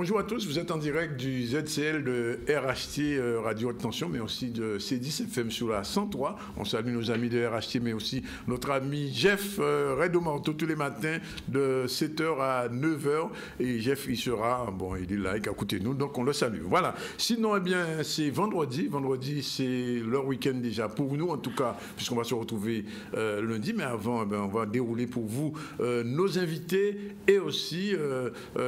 Bonjour à tous, vous êtes en direct du ZCL de RHT euh, Radio Attention, mais aussi de C10 FM sur la 103. On salue nos amis de RHT, mais aussi notre ami Jeff euh, Redomorto tous les matins de 7h à 9h. Et Jeff, il sera, bon, il est là, écoutez nous, donc on le salue. Voilà. Sinon, eh bien, c'est vendredi. Vendredi, c'est leur week-end déjà, pour nous en tout cas, puisqu'on va se retrouver euh, lundi. Mais avant, eh bien, on va dérouler pour vous nos invités et aussi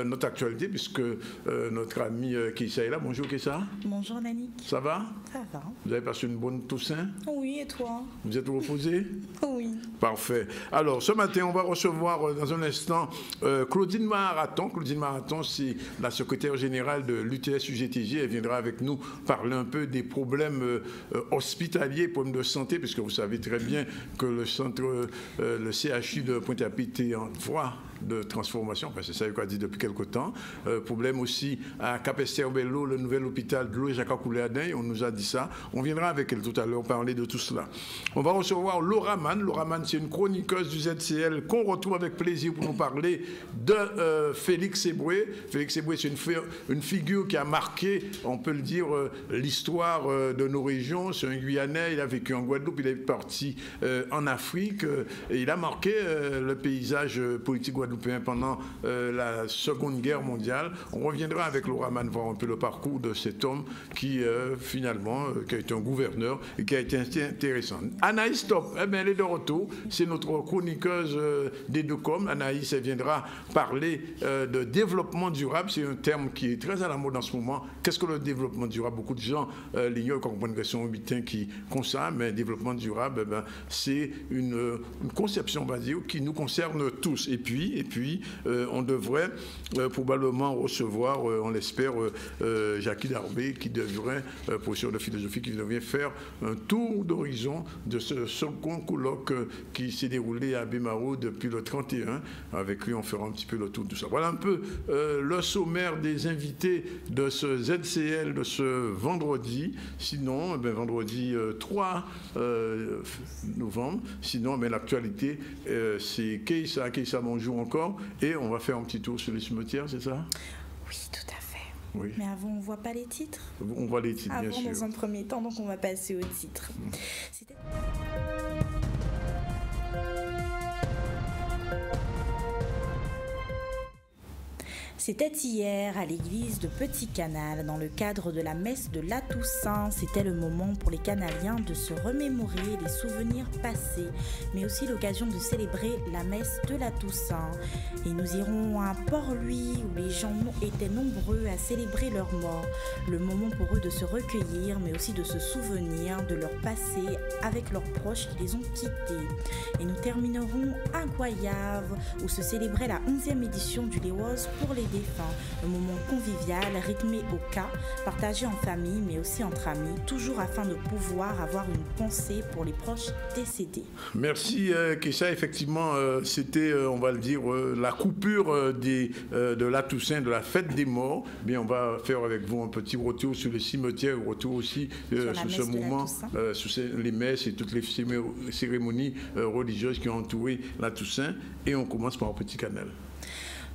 notre actualité, puisque euh, notre ami euh, Kissa est là. Bonjour Kissa. Bonjour Nanik. Ça va? Ça va. Vous avez passé une bonne Toussaint? Oui, et toi? Vous êtes reposé? Oui. Parfait. Alors, ce matin, on va recevoir euh, dans un instant Claudine Marathon. Claudine Marathon, c'est la secrétaire générale de l'UTS UGTG. Elle viendra avec nous parler un peu des problèmes hospitaliers, problèmes de santé, puisque vous savez très bien que le centre, le CHU de Pointe-à-Pitre est en voie de transformation. C'est ça qu'on a dit depuis quelque temps. Euh, problème aussi à Capesterbello, le nouvel hôpital de l'eau et Jacques On nous a dit ça. On viendra avec elle tout à l'heure parler de tout cela. On va recevoir Laura Mann. Laura Mann, c'est une chroniqueuse du ZCL qu'on retrouve avec plaisir pour nous parler de euh, Félix Eboué. Félix Eboué, c'est une, une, figure qui a marqué, on peut le dire, euh, l'histoire de nos régions. C'est un Guyanais, il a vécu en Guadeloupe, il est parti en Afrique et il a marqué le paysage politique guadeloupéen pendant euh, la Seconde Guerre mondiale. On reviendra avec Laura Mann voir un peu le parcours de cet homme qui, euh, finalement, euh, qui a été un gouverneur et qui a été intéressant. Anaïs Top, eh bien, elle est de retour. C'est notre chroniqueuse des deux coms. Anaïs, elle viendra parler de développement durable. C'est un terme qui est très à la mode en ce moment. Qu'est-ce que le développement durable? Beaucoup de gens l'ignorent quand on une question au qui concerne, mais développement durable, eh ben, c'est une, conception, on qui nous concerne tous. Et puis, et puis, euh, on devrait euh, probablement recevoir, euh, on l'espère, Jacques Darbé, qui devrait, professeur de philosophie, qui devrait faire un tour d'horizon de ce second colloque qui s'est déroulé à Bémaro depuis le 31. Avec lui, on fera un petit peu le tour de tout ça. Voilà un peu le sommaire des invités de ce ZCL de ce vendredi. Sinon, ben, vendredi 3 novembre. Sinon, ben, l'actualité, c'est Keïssa. Keïssa, bonjour encore. Et on va faire un petit tour sur les cimetières, c'est ça? Oui, tout à fait. Oui. Mais avant, on ne voit pas les titres? On voit les titres, bien sûr. dans un premier temps, donc on va passer aux titres. C'était hier à l'église de Petit Canal dans le cadre de la messe de la Toussaint. C'était le moment pour les Canaliens de se remémorer les souvenirs passés, mais aussi l'occasion de célébrer la messe de la Toussaint. Et nous irons à Port-Louis où les gens étaient nombreux à célébrer leur mort. Le moment pour eux de se recueillir, mais aussi de se souvenir de leur passé avec leurs proches qui les ont quittés. Et nous terminerons à Guayave où se célébrait la 11e édition du Léoz pour les défunt. Un moment convivial, rythmé au cas, partagé en famille mais aussi entre amis, toujours afin de pouvoir avoir une pensée pour les proches décédés. Merci euh, Kesha. Effectivement, euh, c'était, euh, on va le dire, la coupure des, de la Toussaint, de la fête des morts. Bien, on va faire avec vous un petit retour sur le cimetière, retour aussi sur, ce moment, sur les messes et toutes les cérémonies religieuses qui ont entouré la Toussaint. Et on commence par un petit canal.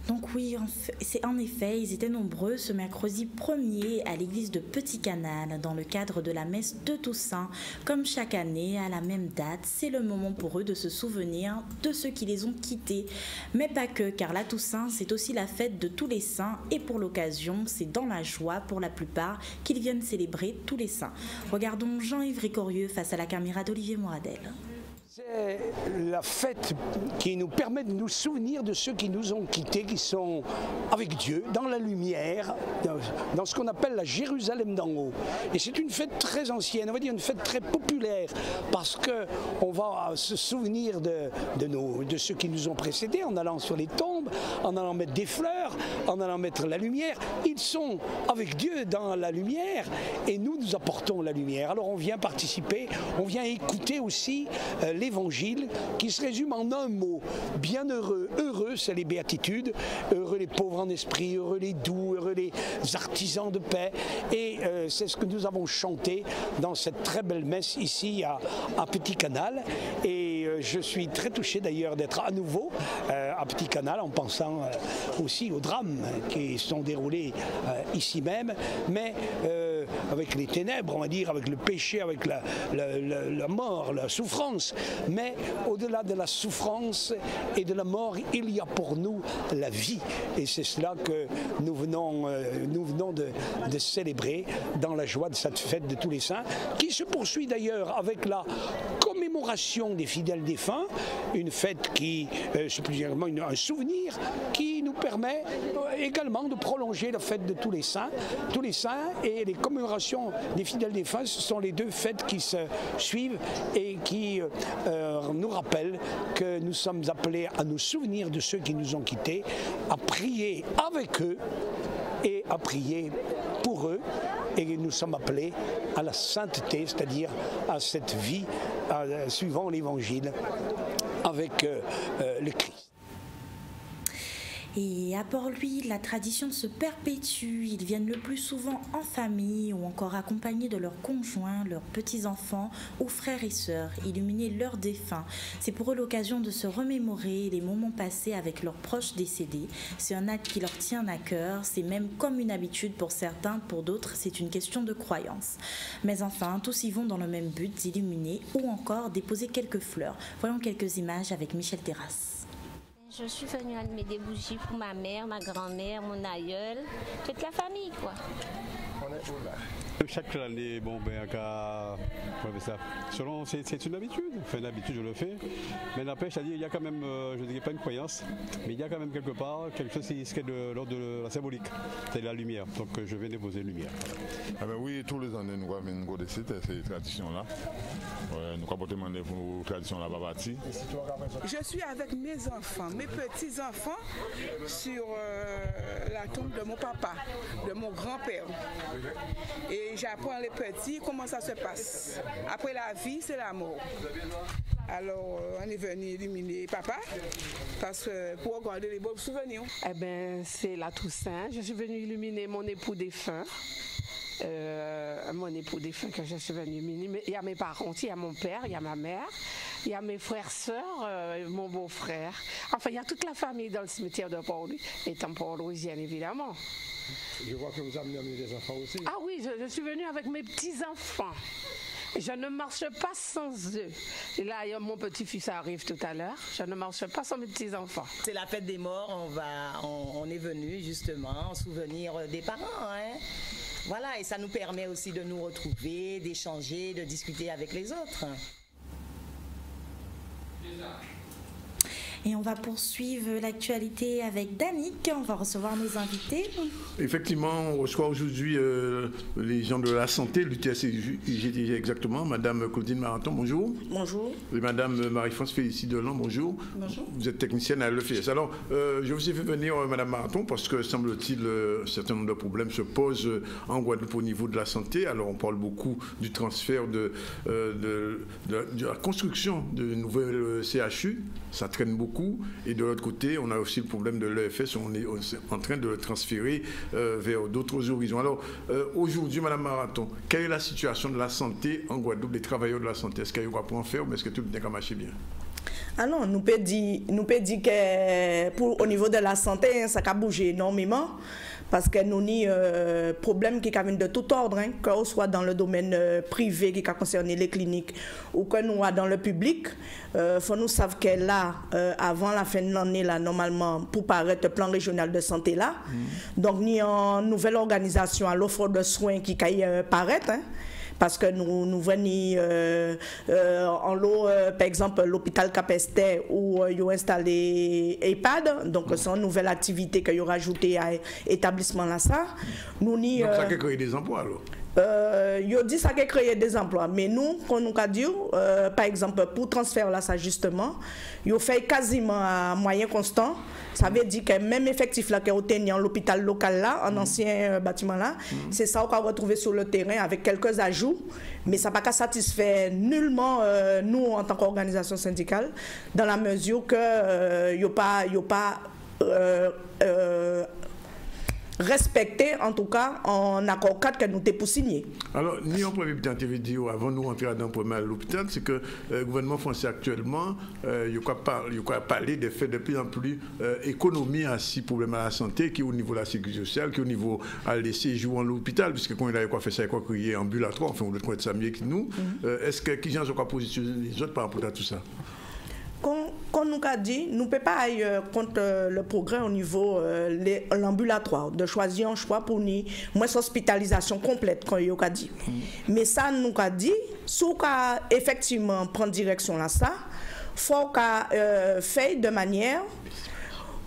Donc oui, c'est en effet, ils étaient nombreux ce mercredi 1er à l'église de Petit Canal dans le cadre de la messe de Toussaint. Comme chaque année, à la même date, c'est le moment pour eux de se souvenir de ceux qui les ont quittés. Mais pas que, car la Toussaint, c'est aussi la fête de tous les saints et pour l'occasion, c'est dans la joie pour la plupart qu'ils viennent célébrer tous les saints. Regardons Jean-Yves Ricorieux face à la caméra d'Olivier Moradel. C'est la fête qui nous permet de nous souvenir de ceux qui nous ont quittés, qui sont avec Dieu, dans la lumière, dans ce qu'on appelle la Jérusalem d'en haut. Et c'est une fête très ancienne, on va dire une fête très populaire, parce qu'on va se souvenir de, ceux qui nous ont précédés en allant sur les tombes, en allant mettre des fleurs, en allant mettre la lumière. Ils sont avec Dieu dans la lumière et nous, nous apportons la lumière. Alors on vient participer, on vient écouter aussi euh, les évangile qui se résume en un mot. Bienheureux, heureux, c'est les béatitudes. Heureux les pauvres en esprit, heureux les doux, heureux les artisans de paix. Et euh, c'est ce que nous avons chanté dans cette très belle messe ici à, Petit Canal. Je suis très touché d'ailleurs d'être à nouveau à Petit Canal en pensant aussi aux drames qui sont déroulés ici même, mais avec les ténèbres, on va dire, avec le péché, avec la, mort, la souffrance. Mais au-delà de la souffrance et de la mort, il y a pour nous la vie. Et c'est cela que nous venons, euh, nous venons de, célébrer dans la joie de cette fête de tous les saints, qui se poursuit d'ailleurs avec la commémoration des fidèles défunts, une fête qui, euh, c'est plus un souvenir qui nous permet euh, également de prolonger la fête de tous les saints. Tous les saints et les commémorations des fidèles défunts, ce sont les deux fêtes qui se suivent et qui nous rappellent que nous sommes appelés à nous souvenir de ceux qui nous ont quittés, à prier avec eux et à prier pour eux. Et nous sommes appelés à la sainteté, c'est-à-dire à cette vie suivant l'Évangile avec euh, euh, le Christ. Et à Port-Louis, la tradition se perpétue. Ils viennent le plus souvent en famille ou encore accompagnés de leurs conjoints, leurs petits-enfants ou frères et sœurs, illuminer leurs défunts. C'est pour eux l'occasion de se remémorer les moments passés avec leurs proches décédés. C'est un acte qui leur tient à cœur. C'est même comme une habitude pour certains, pour d'autres, c'est une question de croyance. Mais enfin, tous y vont dans le même but, d'illuminer ou encore déposer quelques fleurs. Voyons quelques images avec Michel Terrasse. Je suis venue allumer des bougies pour ma mère, ma grand-mère, mon aïeul, toute la famille, quoi. On est où là chaque année, bon, ben, ça. Selon, c'est une habitude. Enfin, une habitude, je le fais. Mais n'empêche, il y a quand même, euh, je ne dirais pas une croyance, mais il y a quand même quelque part quelque chose qui est de l'ordre de la symbolique. C'est la lumière. Donc, je viens déposer une lumière. Ah ben oui, tous les années, nous avons une de ces traditions-là. nous avons demandé pour une tradition là bâtie. Je suis avec mes enfants, mes petits-enfants, sur euh, la tombe de mon papa, de mon grand-père. Et j'apprends les petits comment ça se passe. Après la vie, c'est la mort. Alors, euh, on est venu illuminer papa parce que pour garder les bons souvenirs. Eh bien, c'est la Toussaint. Je suis venue illuminer mon époux défunt. Euh, mon époux défunt que je suis venue illuminer. Il y a mes parents il y a mon père, il y a ma mère, il y a mes frères, sœurs, euh, mon beau-frère. Enfin, il y a toute la famille dans le cimetière de Port-Louis, étant Port-Louisienne évidemment. Je vois que vous amenez des enfants aussi. Ah oui, je, suis venue avec mes petits-enfants. Je ne marche pas sans eux. Et là, mon petit-fils arrive tout à l'heure. Je ne marche pas sans mes petits-enfants. C'est la fête des morts. On, va, on, est venu justement en souvenir des parents. Hein. Voilà, et ça nous permet aussi de nous retrouver, d'échanger, de discuter avec les autres. Et on va poursuivre l'actualité avec Danick. On va recevoir nos invités. Effectivement, on reçoit aujourd'hui euh, les gens de la santé, l'UTS exactement. Madame Claudine Marathon, bonjour. Bonjour. Et Madame Marie-France Félicie Delan, bonjour. Bonjour. Vous êtes technicienne à l'EFS. Alors, euh, je vous ai fait venir euh, Madame Marathon parce que, semble-t-il, un certain nombre de problèmes se posent en Guadeloupe au niveau de la santé. Alors, on parle beaucoup du transfert de, de, de la construction de nouvelles CHU. Ça traîne beaucoup et de l'autre côté, on a aussi le problème de l'EFS, on est en train de le transférer euh, vers d'autres horizons. Alors, euh, aujourd'hui, Madame Marathon, quelle est la situation de la santé en Guadeloupe, des travailleurs de la santé? Est-ce qu'il y a quoi pour en faire ou est-ce que tout est marché bien? Ah nous dire, nous peut dire que pour, au niveau de la santé, hein, ça a bougé énormément parce que nous avons euh, problème qui viennent de tout ordre, hein, que ce soit dans le domaine euh, privé qui a concerné les cliniques ou que nous dans le public. Il euh, faut nous savoir que là, euh, avant la fin de l'année, là, normalement, pour paraître le plan régional de santé là, mm. donc avons une nouvelle organisation à l'offre de soins qui va paraître. Hein, parce que nous, nous venons euh, euh, en l'eau, euh, par exemple, l'hôpital Capesté où ils ont installé EHPAD, donc c'est une nouvelle activité qu'ils ont rajoutée à l'établissement ça. Nous, donc ça a créé des emplois alors euh, yo dit ça a créé des emplois mais nous quand nous a dit euh, par exemple pour transfert là ça justement yo fait quasiment à moyen constant ça veut dire que même effectif là qui est en l'hôpital local là en mm. ancien euh, bâtiment là mm. c'est ça qu'on va retrouver sur le terrain avec quelques ajouts mais ça n'a pas satisfaire nullement euh, nous en tant qu'organisation syndicale dans la mesure que euh, yo pas yo pas respecté en tout cas en accord 4 que nous pour signer. Alors, ni en premier temps, avant nous rentrer dans le premier à l'hôpital, c'est que le gouvernement français actuellement, il y a parlé des faits de plus en plus économie à six problèmes à la santé, qui est au niveau de la sécurité sociale, qui est au niveau à laisser jouer en l'hôpital, puisque quand il a quoi fait ça, il a quoi crier ambulatoire, enfin, on doit connaître ça mieux que nous. Mhm. Est-ce que qui gens ont positionné les autres par rapport à tout ça? Comme nous a dit, nous ne pouvons pas aller euh, contre euh, le progrès au niveau de euh, l'ambulatoire, de choisir un choix pour nous, moins hospitalisation complète, comme il a dit. Mm. Mais ça, nous a dit, si on effectivement prendre direction là, ça, il faut qu'on fait de manière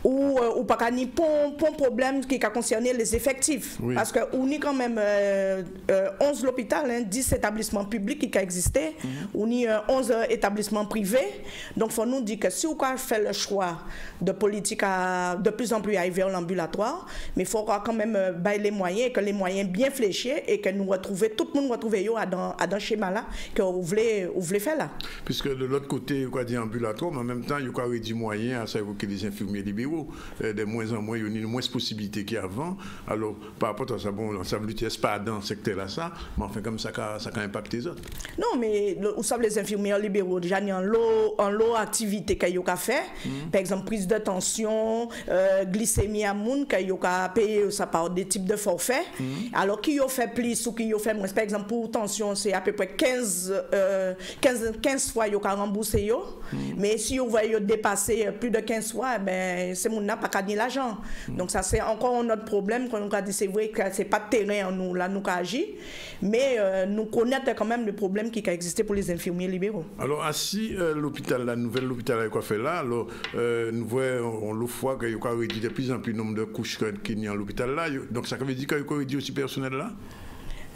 ou, euh, ou pas ni pour problème qui a concerné les effectifs. Parce qu'on a quand même 11 euh, euh, hôpitaux, 10 hein, établissements publics qui ont existé, mhm. on a 11 établissements privés. Donc, il faut nous dire que si on fait le choix de politique à, de plus en plus arriver vers l'ambulatoire, mais il faut quand même bailler les moyens, que les moyens bien fléchés et que nous tout le monde retrouve dans, dans schéma là que vous voulez, vous voulez faire là. Puisque de l'autre côté, vous dit ambulatoire, mais en même temps, il y a des moyens à savoir que les infirmiers libéraux euh, de moins en moins, il y a moins de possibilités qu'avant. Alors, par rapport à ça, bon, ça veut dire pas dans ce secteur-là, ça, mais enfin, comme ça, ça a impacté les autres. Non, mais vous savez, les infirmières libéraux, déjà, un lot, un lot d'activités qu'ils ont fait. Mm-hmm. Par exemple, prise de tension, euh, glycémie à moun, qu'ils ont payé ça par des types de forfaits. Mm-hmm. Alors, qui ont fait plus ou qui ont fait moins? Par exemple, pour tension, c'est à peu près 15, 15, 15 fois qu'ils ont remboursé. Mm-hmm. Mais si vous voyez dépasser plus de 15 fois, ben, c'est mon n'a pas gagné l'argent. Donc ça c'est encore un autre problème nous a dit c'est vrai que c'est pas terrain nous là nous agi, mais euh, nous connaissons quand même le problème qui a existé pour les infirmiers libéraux. Alors ainsi euh, l'hôpital la nouvelle hôpital quoi fait là alors euh, nous voyons on le voit qu'il y a de plus en plus de couches qu'il y a à l'hôpital là donc ça veut dire qu'il y a aussi personnel là?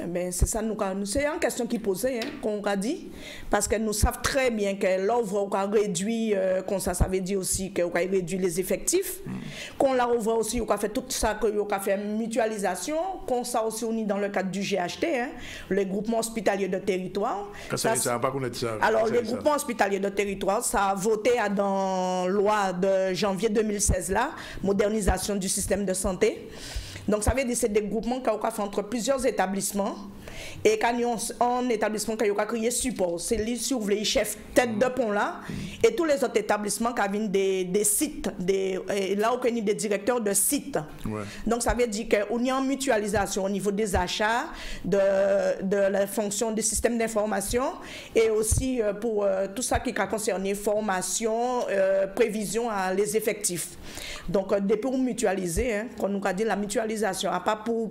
Ben, c'est ça, nous, c'est une question qui posait, hein, qu'on a dit, parce que nous savons très bien que l'ouvre a réduit, euh, comme ça, ça veut dire aussi qu'on a réduit les effectifs, mm. qu'on l'a ouvert aussi, on a fait tout ça, qu'on a fait mutualisation, qu'on ça aussi on dans le cadre du GHT, hein, le groupement hospitalier de territoire. Ça, ça, pas ça. Alors, le groupement hospitalier de territoire, ça a voté dans la loi de janvier 2016 là, modernisation du système de santé. Donc ça veut dire que c'est des groupements qui entre plusieurs établissements et quand un établissement qui a créé support, c'est lui si vous voulez chef tête de pont là et tous les autres établissements qui ont des, des sites, des, là où il y a des directeurs de sites. Donc ça veut dire qu'on y a une mutualisation au niveau des achats, de, de la fonction des systèmes d'information et aussi euh, pour euh, tout ça qui a concerné formation, euh, prévision à les effectifs. Donc depuis on mutualiser, hein, on nous a dit la mutualisation, à pas pour,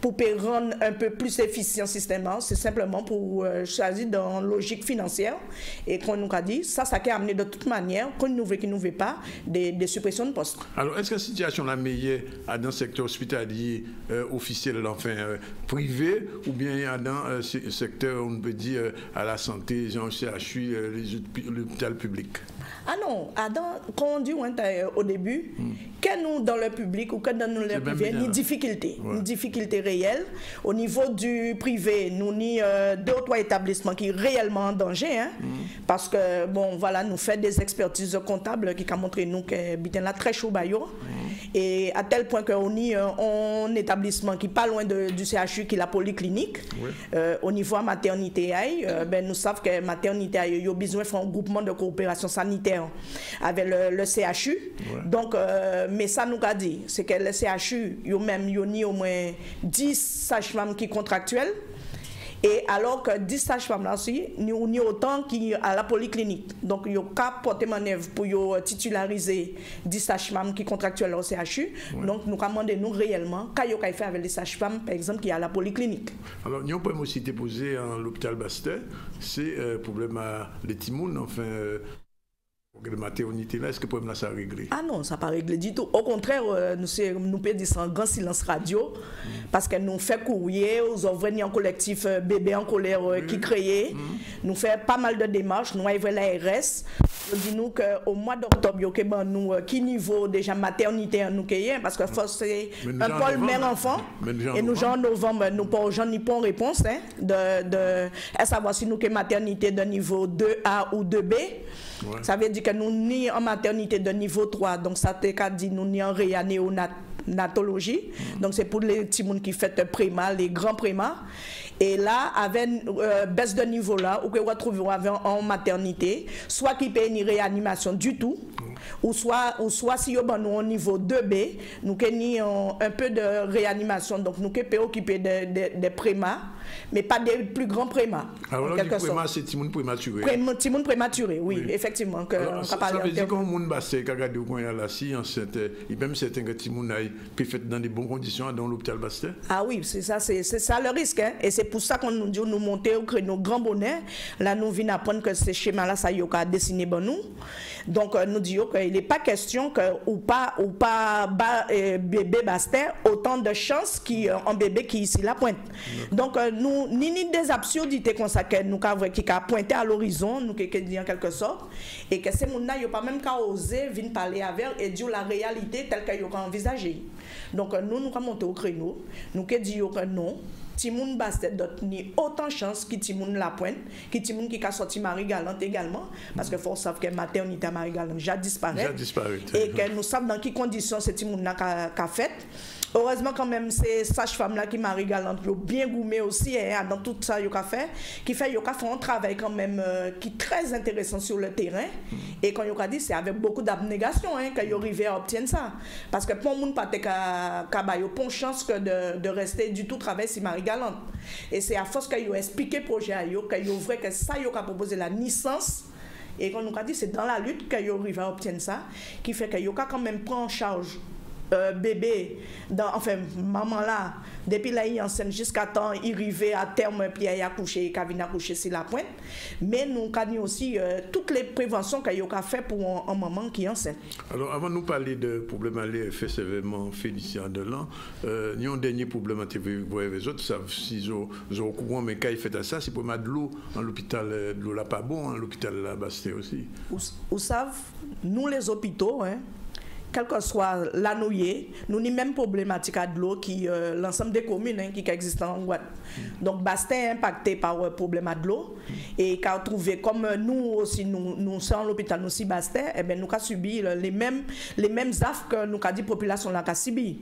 pour rendre un peu plus c'est simplement pour euh, choisir dans logique financière. Et qu'on nous a dit, ça, ça a amené de toute manière, qu'on ne veut, qu'il ne veut pas, des, suppressions de postes. Alors, est-ce que la situation la meilleure dans le secteur hospitalier euh, officiel, enfin euh, privé, ou bien dans le secteur, on peut dire, à la santé, genre CHU, l'hôpital public? Ah non, Adam, quand on dit au début, hmm. que nous dans le public ou que dans le privé, ni difficulté, une difficulté réelle. Au niveau du privé, nous ni euh, deux ou trois établissements qui sont réellement en danger, hein, hmm. parce que bon voilà, nous faisons des expertises comptables qui ont montré nous que bien là très chaud baillot. Et à tel point qu'on y a un établissement qui n'est pas loin de, du CHU, qui est la polyclinique. Euh, au niveau de maternité, euh, ben, nous savons que maternité, il y a besoin de faire un groupement de coopération sanitaire avec le, CHU. Donc, euh, mais ça nous a dit, c'est que le CHU, il y a même y a au moins 10 sages-femmes qui sont contractuelles. Et alors que 10 sages-femmes là aussi, nous avons autant qu'à la polyclinique. Donc, il y a qu'à porter manœuvre pour titulariser 10 sages-femmes qui contractuelles au CHU. Donc, nous demandons nous réellement qu'à y fait avec les sages-femmes, par exemple, qui à la polyclinique. Alors, nous avons aussi déposé à l'hôpital Bastet, c'est euh, problème à les enfin. Euh, est-ce que le problème là, ça a réglé? Ah non, ça n'a pas réglé du tout. Au contraire, euh, nous, nous dire un grand silence radio mm. parce que nous fait courrier, nous avons un collectif euh, bébé en colère euh, qui créé. Mm. Nous faisons pas mal de démarches, nous avons l'ARS. Nous disons qu'au mois d'octobre, nous qui niveau déjà maternité nous parce que c'est un pôle mère-enfant. Et nous, en novembre, nous n'avons pas réponse hein, de, de, à savoir si nous avons maternité de niveau 2A ou 2B. Ça veut dire que nous ni en maternité de niveau 3, donc ça te dit nous ni en réa néonat natologie. Donc c'est pour les petits qui fait préma, les grands prémas. Et là, avec une euh, baisse de niveau là, ou que vous retrouvez en maternité, soit qui paye une réanimation du tout, ou soit, ou soit si vous au niveau 2B, nous avons un, peu de réanimation, donc nous sommes occupés des de, de prémas mais pas des plus grands prémas. Alors, on dit préma, c'est Timoun prématuré. Timoun prématuré, oui, oui. effectivement. Que Alors, ça, ça veut dire que moun basse, quand regarde au coin la science, et même certains que Timoun a pu fait dans des bonnes conditions dans l'hôpital Basté. Ah oui, c'est ça, c'est ça le risque. Hein? Et c'est pour ça qu'on nous dit, nous monter au créneau grand bonnet. Là, nous venons apprendre que ces schémas-là, ça y a dessiné bon nous. Donc, euh, nous disons qu'il n'est pas question que, ou pas, ou pas euh, bébé Bastet, autant de chances qu'un euh, bébé qui ici la pointe. Donc, nous, ni, ni des absurdités qu'on nous qui a pointé à l'horizon, nous qui dit en quelque sorte, et que ces gens-là, pas même qu'à oser venir parler avec et dire la réalité telle qu'ils ont envisagée. Donc, nous, nous avons monté au créneau, nous qui disons que non, Timoun Bastet d'autres ni autant chance que Timoun La Pointe, que Timoun qui a sorti Marie Galante également, parce que faut savoir que maternité Marie Galante j'ai disparu. Et que nous savons dans quelles conditions ce Timoun a fait. Heureusement, quand même, c'est sage-femme-là qui Marie Galante, bien gourmé aussi, hein, dans tout ça, a fait, qui fait, fait un travail quand même euh, qui très intéressant sur le terrain. Et quand il a dit, c'est avec beaucoup d'abnégation hein, qu'il arrivé à obtenir ça. Parce que pour monde, pas de chance que de, de rester du tout travail si Marie Galante. Et c'est à force qu'il a expliqué le projet à yo, qu'il a vrai que ça, il a proposé la naissance. Et quand nous a dit, c'est dans la lutte qu'il arrive à obtenir ça, qui fait qu'il a quand même pris en charge euh, bébé, dans, enfin, maman là, depuis là, il enceinte jusqu'à temps, il arrivait à terme, puis il a couché, il a couché sur la pointe. Mais nous avons aussi euh, toutes les préventions qu'il a fait pour un, maman qui est enceinte. Alors, avant de nous parler de problèmes à l'effet sévèrement Félicien de l'an, euh, nous avons un dernier problème à vous les autres, savent si ils ont au courant, mais quand ils font ça, c'est pour mettre de l'eau dans l'hôpital, de l'eau là pas bon, hein, l'hôpital là Basté aussi. Vous savez, nous les hôpitaux, hein, quel que soit la nouillée, nous avons même problématique de l'eau qui euh, l'ensemble des communes hein, qui existent en Guadeloupe. Donc Bastin est impacté par le euh, problème de l'eau et qu'a trouvé comme nous aussi nous nous sommes l'hôpital nous aussi Bastin et eh ben nous avons subi les mêmes les mêmes affres que nous avons dit population là a subi.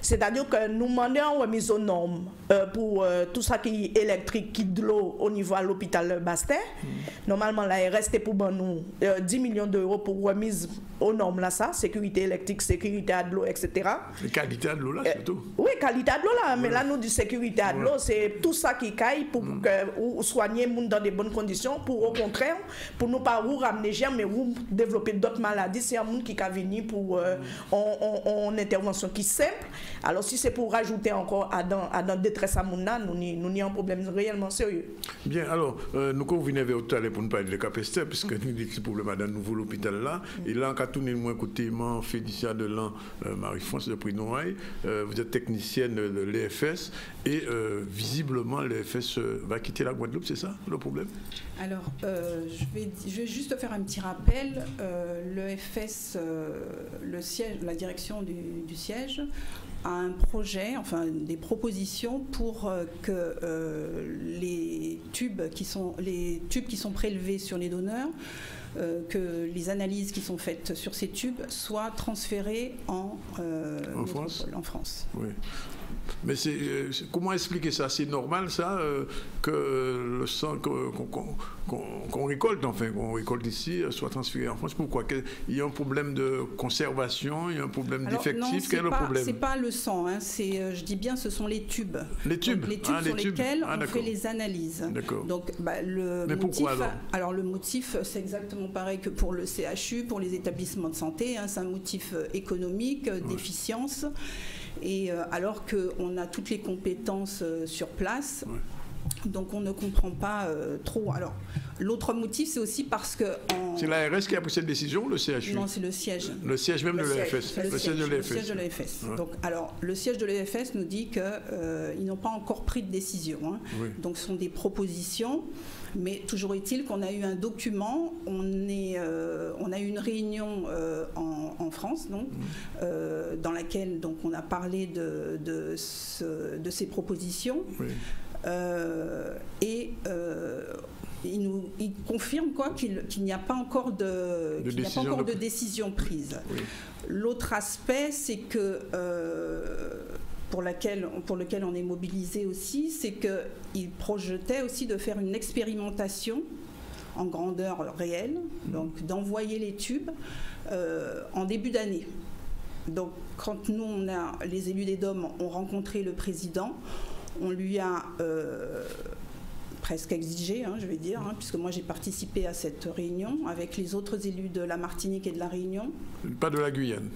C'est-à-dire que nous demandons une remise aux normes euh, pour tout ça qui est électrique qui de l'eau au niveau de l'hôpital Bastin. Normalement là il resté pour nous 10 millions d'euros pour remise aux normes là ça sécurité électrique, sécurité de l'eau, etc. La qualité de l'eau là, euh, surtout. oui, qualité de l'eau là, mais là, nous, du sécurité de l'eau, c'est tout ça qui caille pour mm. que, soigner les gens dans de bonnes conditions, pour au contraire, pour nous pas ou ramener germes, mais ou développer d'autres maladies. C'est un monde qui a venir pour euh, en, intervention qui simple. Alors, si c'est pour rajouter encore à dans, à dans détresse à monde nous nous avons un problème réellement sérieux. Bien, alors, euh, nous, vous venez tout à l'heure pour nous parler de capacité, puisque nous avons des problèmes dans le nouveau hôpital là, et là, on moins côté, fait Félicia Delan, euh, Marie-France de Prix euh, vous êtes technicienne de l'EFS et euh, visiblement l'EFS va quitter la Guadeloupe, c'est ça le problème? Alors, je, vais, juste faire un petit rappel. L'EFS, le la direction du, du, siège, a un projet, enfin des propositions pour que les tubes qui sont les tubes qui sont prélevés sur les donneurs euh, que les analyses qui sont faites sur ces tubes soient transférées en, euh, en France. En France. Oui. Mais c'est, euh, comment expliquer ça? C'est normal, ça, euh, que le sang qu'on, récolte, enfin, qu'on récolte ici, euh, soit transféré en France? Pourquoi? Il y a un problème de conservation, il y a un problème d'effectif Quel est le problème? C'est pas le sang, hein, c'est, je dis bien, ce sont les tubes. Les tubes Les tubes ah, sur lesquels ah, on fait les analyses. D'accord. Donc, bah, le Mais motif, pourquoi alors? Alors, le motif, c'est exactement pareil que pour le CHU, pour les établissements de santé. Hein, c'est un motif économique, d'efficience. Et euh, alors qu'on a toutes les compétences euh, sur place. Donc on ne comprend pas euh, trop. Alors l'autre motif, c'est aussi parce que c'est l'ARS qui a pris cette décision, le CHU. Non, c'est le siège. Le siège même de l'EFS. Le, siège de l'EFS. Le siège de l'EFS. Donc alors le siège de l'EFS nous dit qu'ils n'ont pas encore pris de décision. Hein. Donc ce sont des propositions. Mais toujours est-il qu'on a eu un document, on, est, euh, on a eu une réunion euh, en, France, donc, mmh. euh, dans laquelle donc, on a parlé de, de, ces propositions. et il, nous, il confirme quoi qu'il n'y a pas encore de, De qu'il n'y a pas décision encore de- de décision prise. Oui. L'autre aspect, c'est que euh, pour, laquelle, pour lequel on est mobilisé aussi, c'est qu'il projetait aussi de faire une expérimentation en grandeur réelle, donc d'envoyer les tubes euh, en début d'année. Donc quand nous, on a, les élus des DOM ont rencontré le président, on lui a euh, presque exigé, hein, je vais dire, hein, puisque moi j'ai participé à cette réunion avec les autres élus de la Martinique et de la Réunion. Pas de la Guyane.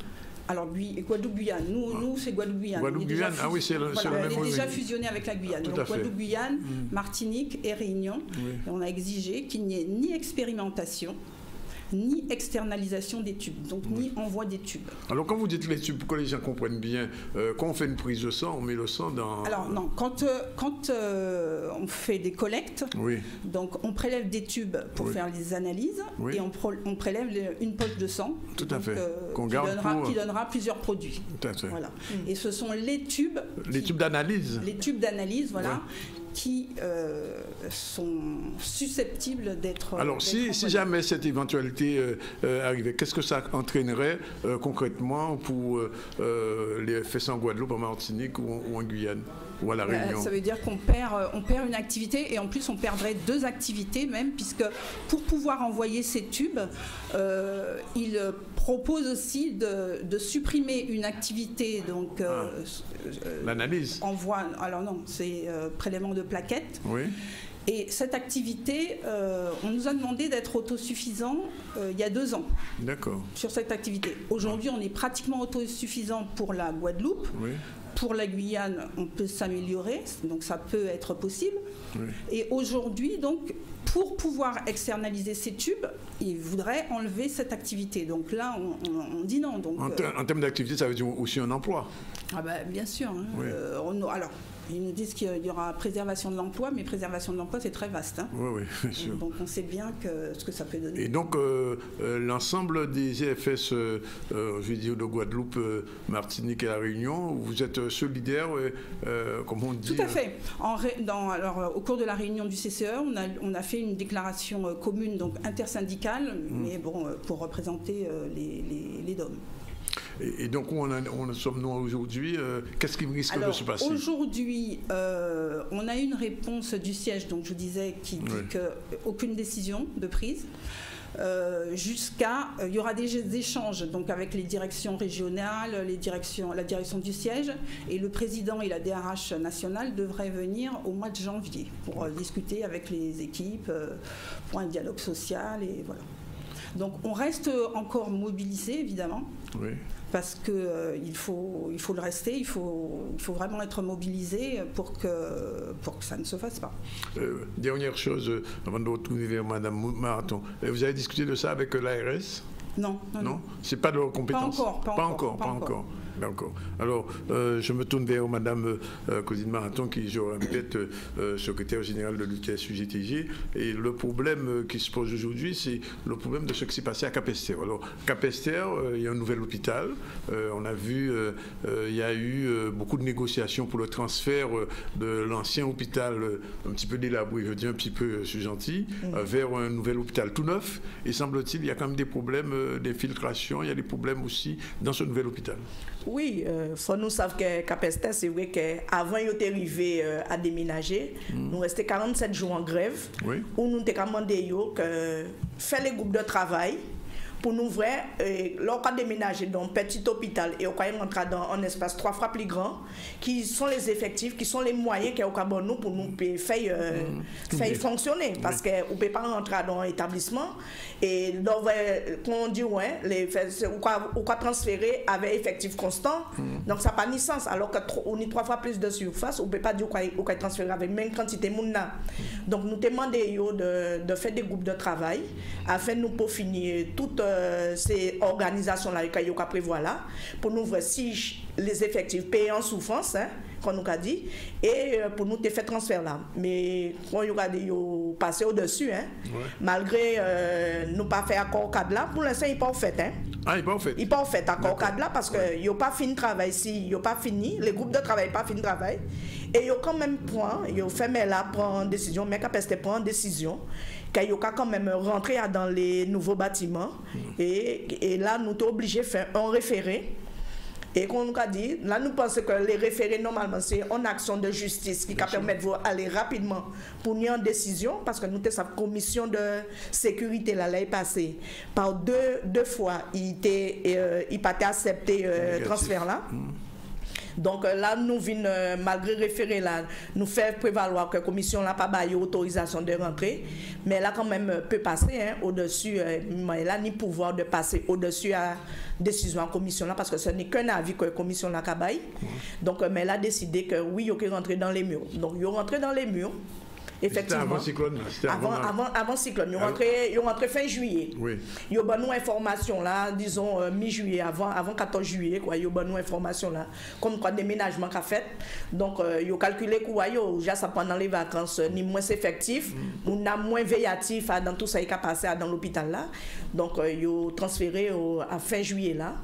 Alors, Guadeloupe-Guyane, nous, nous c'est Guadeloupe-Guyane. Guadeloupe, On est déjà Guyane, ah oui, c'est le- voilà, le même on est déjà fusionné avec la Guyane. Tout Donc. Guadeloupe-Guyane, Mm. Martinique et Réunion. Oui. Et on a exigé qu'il n'y ait ni expérimentation, ni externalisation des tubes, donc ni envoi des tubes. Alors, quand vous dites les tubes, pour que les gens comprennent bien, euh, quand on fait une prise de sang, on met le sang dans. Alors non, quand, euh, quand euh, on fait des collectes, Oui. donc on prélève des tubes pour Oui. faire les analyses et on, prélève une poche de sang Tout à donc, fait. Qu'on qui, donnera, pour- qui donnera plusieurs produits. Tout à fait. Voilà. Et ce sont les tubes, Les tubes d'analyse. les tubes d'analyse, voilà, qui euh, sont susceptibles d'être. Alors, d'être si, jamais cette éventualité euh, euh, arrivait, qu'est-ce que ça entraînerait euh, concrètement pour euh, euh, les FS en Guadeloupe, en Martinique ou, ou en Guyane? Ou à La Bah, Réunion Ça veut dire qu'on perd, euh, on perd une activité et en plus on perdrait deux activités même puisque pour pouvoir envoyer ces tubes, euh, il propose aussi de, de supprimer une activité donc euh, euh, L'analyse. envoi. Alors non, c'est euh, prélèvement de plaquettes. Oui. Et cette activité, euh, on nous a demandé d'être autosuffisant euh, il y a deux ans D'accord. sur cette activité. Aujourd'hui, on est pratiquement autosuffisant pour la Guadeloupe. Oui. Pour la Guyane, on peut s'améliorer, donc ça peut être possible. Oui. Et aujourd'hui, donc, pour pouvoir externaliser ces tubes, il voudrait enlever cette activité. Donc là, on, on- on dit non. Donc, En, euh, en termes d'activité, ça veut dire aussi un emploi. ah bah, bien sûr. hein. Oui. Euh, on- alors, ils nous disent qu'il y aura préservation de l'emploi, mais préservation de l'emploi, c'est très vaste. hein. Oui, oui, bien sûr. Donc on sait bien que, ce que ça peut donner. Et donc, euh, euh, l'ensemble des EFS, euh, je veux dire, de Guadeloupe, Martinique et La Réunion, vous êtes solidaires, comme on dit Tout à fait. En ré- dans- alors, au cours de la réunion du CCE, on a, on a fait une déclaration commune, donc intersyndicale, Mm. mais bon, pour représenter les, les, les DOM. Et, et donc, où en- sommes-nous aujourd'hui euh, Qu'est-ce qui risque de se passer? aujourd'hui, euh, on a une réponse du siège, donc je vous disais, qui dit Oui. qu'aucune décision de prise. euh, jusqu'à euh, il y aura des échanges donc avec les directions régionales, les directions, la direction du siège et le président et la DRH nationale devraient venir au mois de janvier pour euh, discuter avec les équipes pour un dialogue social et voilà. Donc on reste encore mobilisé évidemment Oui. parce que euh, faut, il faut le rester, il faut, il faut vraiment être mobilisé pour que, pour que ça ne se fasse pas. Euh, dernière chose, euh, avant de retourner vers Madame Mou- Marathon, Euh, vous avez discuté de ça avec l'ARS Non, non, non. C'est pas de leur compétence encore, pas encore, encore, pas pas encore. D'accord. Alors, euh, je me tourne vers Madame euh, Cosine Marathon, qui, je répète, euh, secrétaire générale de l'UTS UGTG. Et le problème qui se pose aujourd'hui, c'est le problème de ce qui s'est passé à Capester. Alors, Capester, il y a un nouvel hôpital. On a vu, il y a eu beaucoup de négociations pour le transfert de l'ancien hôpital, un petit peu délabré, je dis un petit peu, je suis gentil, Mm. vers un nouvel hôpital tout neuf. Et semble-t-il, il y a quand même des problèmes d'infiltration, il y a des problèmes aussi dans ce nouvel hôpital. Oui, euh, faut nous savons que Capestin, c'est vrai qu'avant il était arrivé euh, à déménager, nous restions 47 jours en grève, Oui. où nous avons demandé que faire les groupes de travail pour nous euh, lorsqu'on a déménagé dans un petit hôpital et on a rentré dans un espace trois fois plus grand, qui sont les effectifs, qui sont les moyens qu'on a nous pour nous faire, euh, faire Oui. fonctionner. Parce qu'on ne peut pas rentrer dans un établissement et quand on dit ouais, les, ou quoi, ou quoi transférer avec effectif constant, donc ça n'a pas ni sens. Alors qu'on a trois fois plus de surface, on ne peut pas dire qu'on peut transférer avec même quantité monde là. Donc nous demandons de, de faire des groupes de travail afin de nous pour finir toutes euh, ces organisations là qu'on prévoit là pour nous voir si les effectifs payés en souffrance hein, qu'on nous a dit, et euh, pour nous, te fait transfert là. Mais quand nous a dit, yo passé au-dessus, hein, malgré euh, nous pas fait accord cadre là, pour l'instant, il pas fait. Hein. Ah, il pas fait. Il pas fait accord cadre là parce que yo pas fini travail ici, yo pas fini, les groupes de travail pas fini travail. Et yo quand même point, yo fait mais là prendre décision, mais quand prendre décision qu'il y quand même rentré dans les nouveaux bâtiments. Et, et là, nous sommes obligés de faire un référé. Et qu'on nous a dit, là nous pensons que les référés normalement c'est une action de justice qui permet d'aller rapidement pour une décision parce que nous avons sa commission de sécurité là l'année passée par deux, deux fois il était euh, pas accepté euh, transfert là. Hmm. Donc euh, là, nous venons, euh, malgré référé là, nous faire prévaloir que la commission n'a pas baillé autorisation de rentrer, mais là quand même euh, peut passer hein, au-dessus, euh, là ni pouvoir de passer au-dessus à décision en commission là parce que ce n'est qu'un avis que la commission n'a pas Donc mais elle a décidé que oui, il faut rentrer dans les murs. Donc il rentrer dans les murs. Effectivement. Avant cyclone. Avant, avant, avant, cyclone. Ils sont rentrés, fin juillet. Oui. Ils ont nous information là, disons euh, mi-juillet, avant, avant 14 juillet, quoi. Ils ont nous information là, comme quoi déménagement qu'a fait. Donc, ils ont calculé quoi, déjà ça pendant les vacances, ni moins effectif, mm. on a moins véatif dans tout ça qui a passé dans l'hôpital là. Donc, ils ont transféré à fin juillet là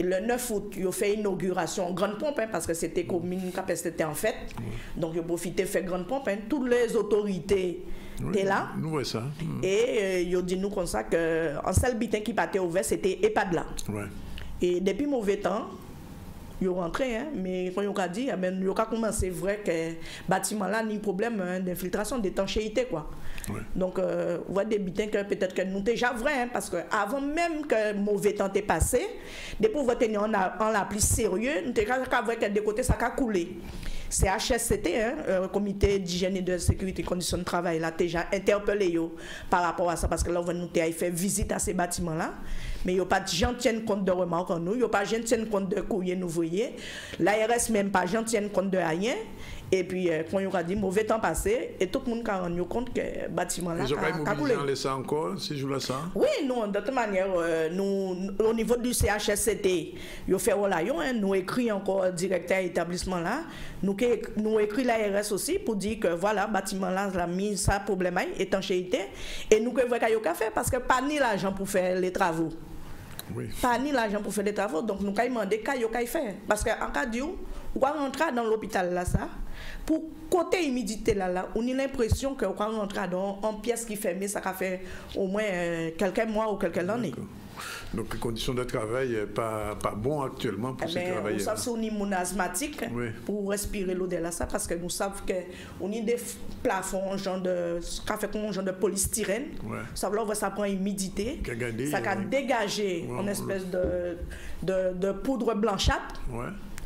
le 9 août, ils ont fait inauguration grande pompe, hein, parce que c'était commune c'était en fait. Donc, ils ont profité de faire grande pompe. Hein. Toutes les autorités étaient là. Nous ça. Et euh, ils ont dit nous comme ça qu'un seul bitin qui battait ouvert, c'était EHPAD là. Et depuis mauvais temps, ils sont rentrés, hein, mais quand ils ont dit, eh ben, ils ont commencé, vrai que le bâtiment là, a un problème hein, d'infiltration, d'étanchéité. quoi. Donc, euh, on voit des butins que peut-être que nous déjà vrai, hein, parce que avant même que mauvais temps est passé, depuis vous tenir en, la plus sérieux, nous déjà vrai que de côté ça a coulé. C'est HSCT, hein, euh, comité d'hygiène et de sécurité et conditions de travail, là, déjà interpellé yo, par rapport à ça, parce que là, on nous fait visite à ces bâtiments-là, mais il n'y a pas de gens tiennent compte de remarques en nous, il n'y a pas de gens tiennent compte de courrier nous voyez, l'ARS même pas gens tiennent compte de rien, et puis, euh, quand il a dit mauvais temps passé, et tout le monde a rendu compte que le bâtiment là Ils ont pas immobilisé ça encore, si je ça? Oui, nous, de toute manière, euh, nous, au niveau du CHSCT, ils ont fait relayon, hein, nous écrit encore directeur établissement là, nous, nous écrit l'ARS aussi pour dire que voilà, le bâtiment là, la mise, ça problème, étanchéité, et nous, que voyons qu'il a fait, parce que pas ni l'argent pour faire les travaux. Oui. Pas ni l'argent pour faire les travaux, donc nous avons demandé qu'il a fait. Parce qu'en cas de on va rentrer dans l'hôpital là, ça, pour côté humidité là, là on a l'impression que quand on rentre dans une pièce qui fermée, ça fait au moins euh, quelques mois ou quelques années. Donc les conditions de travail sont pas, pas bon actuellement pour eh ces ben, travailleurs. Nous savons qu'on est asthmatique pour respirer l'eau de là, ça, parce que nous savons qu'on a des plafonds genre de, fait comme genre de polystyrène. Ça veut dire ça prend humidité. Ça a dégagé une espèce de, de, de poudre blanchâtre.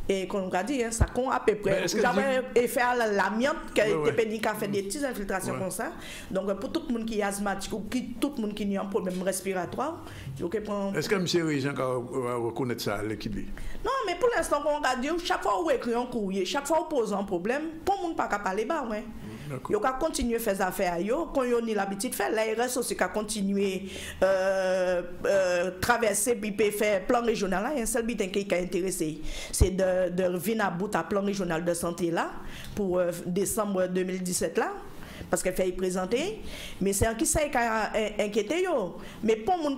Et comme on a dit, hein, ça compte à peu près. J'avais fait l'amiante qui a fait des petites infiltrations comme ça. Donc pour tout le monde qui est asthmatique ou qui, tout le monde qui a un problème respiratoire, Est-ce que M. Régent va reconnaître ça à l'équipe Non, mais pour l'instant, on a dit, chaque fois où on écrit un courrier, chaque fois on pose un problème, pour le monde pas parler bas, ouais. Yo ka continuer faire affaires yo. Quand yo ni l'habitude faire l'ARS aussi ka continuer euh, euh, traverser puis faire plan régional. Là un seul but qui est intéressé. C'est de de venir à bout à plan régional de santé là pour euh, décembre 2017 là. Parce qu'elle fait y présenter. Mais c'est un qui ça qui a inquiété yo.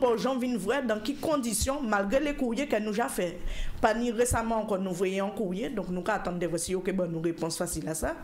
Pour gens viennent voir dans quelles conditions malgré les courriers qu'elle nous a fait pas ni récemment quand nous voyons un courrier donc nous attendons de voir si nous réponse facile à ça.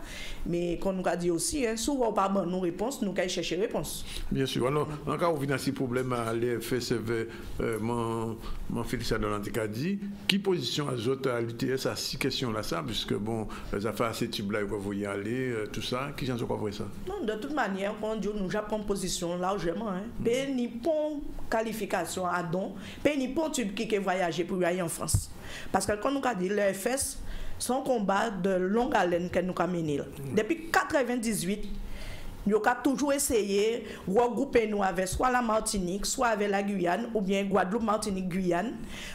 Mais quand nous a dit aussi hein, souvent pas bon nous réponse nous allons chercher réponse. Bien sûr alors en cas où vient ce problème à l'FSV euh, mon mon Félicien de dit qui position à autres à l'UTS à six questions là ça puisque bon les affaires ces tubes là vous y aller euh, tout ça qui j'en quoi ça? Non de toute manière quand Dieu nous a position largement hein. Mm. ni bon qualification à don ni bon tube qui qui voyager pour aller en France parce que quand nous avons dit l'EFS, c'est un combat de longue haleine que nous avons mené. Depuis 1998, nous avons toujours essayé de regrouper nous avec soit la Martinique, soit avec la Guyane, ou bien Guadeloupe, Martinique, Guyane.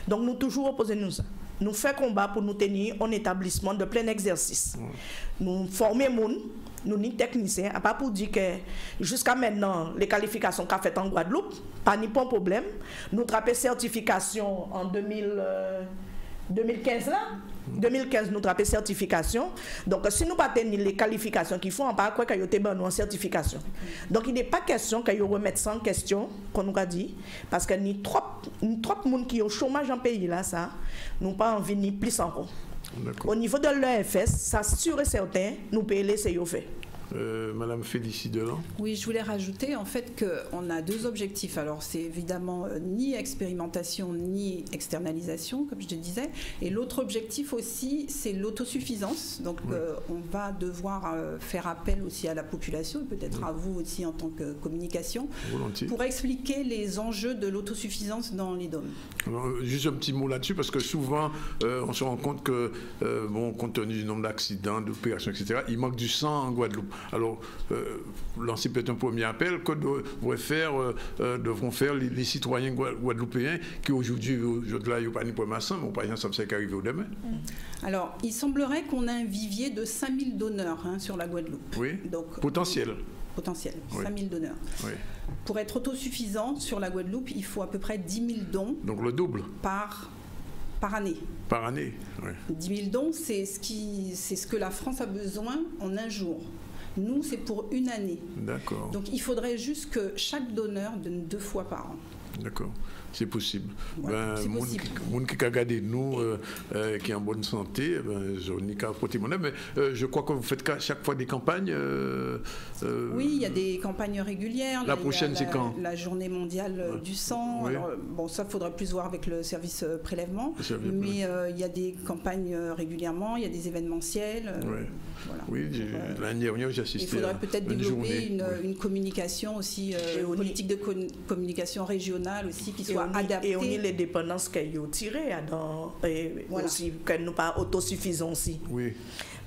Donc nous toujours opposé nous ça. Nous faisons combat pour nous tenir en établissement de plein exercice. Nous formons monde, nous sommes techniciens, à pas pour dire que jusqu'à maintenant, les qualifications qu'a fait en Guadeloupe, pas ni problème. Nous avons certification en 2000. 2015 là? 2015, nous avons certification. Donc, si nous pas les qualifications qu'il faut, on pas quoi qu'il y ait en certification. Donc, il n'est pas question qu'il y remettre ça en question, comme nous a dit, parce que ni trop, ni trop de monde qui ont chômage en pays là, ça, nous pas envie ni plus encore. Au niveau de l'EFS, ça sûr et certain, nous payons les fait. Euh, Madame Félicie Delan. Oui, je voulais rajouter en fait qu'on a deux objectifs. Alors c'est évidemment euh, ni expérimentation ni externalisation, comme je te disais. Et l'autre objectif aussi, c'est l'autosuffisance. Donc euh, on va devoir faire appel aussi à la population, peut-être à vous aussi en tant que communication, pour expliquer les enjeux de l'autosuffisance dans les DOM. juste un petit mot là-dessus, parce que souvent on se rend compte que, bon, compte tenu du nombre d'accidents, d'opérations, etc., il manque du sang en Guadeloupe. Alors, euh, lancer peut-être un premier appel que faire, euh, euh, devront faire les, citoyens guadeloupéens qui aujourd'hui, aujourd'hui, n'ont pas ni pour massant, mais par exemple, ça arriver au demain. Mm. Alors, il semblerait qu'on a un vivier de 5000 donneurs hein, sur la Guadeloupe. Oui. Donc, potentiel. Potentiel, 5000 donneurs. Oui. Pour être autosuffisant sur la Guadeloupe, il faut à peu près 10 000 dons. Donc le double. Par par année. Par année, oui. 10 000 dons, c'est ce, qui, ce que la France a besoin en un jour. Nous, c'est pour une année. D'accord. Donc il faudrait juste que chaque donneur donne deux fois par an. D'accord c'est possible. ben, monde qui a nous, euh, euh, qui est en bonne santé, eh ben, je n'ai qu'à porter mon aide. Mais euh, je crois que vous faites chaque fois des campagnes. oui, il y a des campagnes régulières. La prochaine, c'est quand? La journée mondiale du sang. bon, ça, faudrait plus voir avec le service prélèvement. mais il y a des campagnes régulièrement, il y a des événementiels. Oui, l'année dernière, j'ai assisté. Il faudrait peut-être développer une, communication aussi, une politique de communication régionale aussi qui soit et on y les dépendances qu'elle a tirées dans, et aussi, qu'elle nous pas autosuffisant aussi. Oui.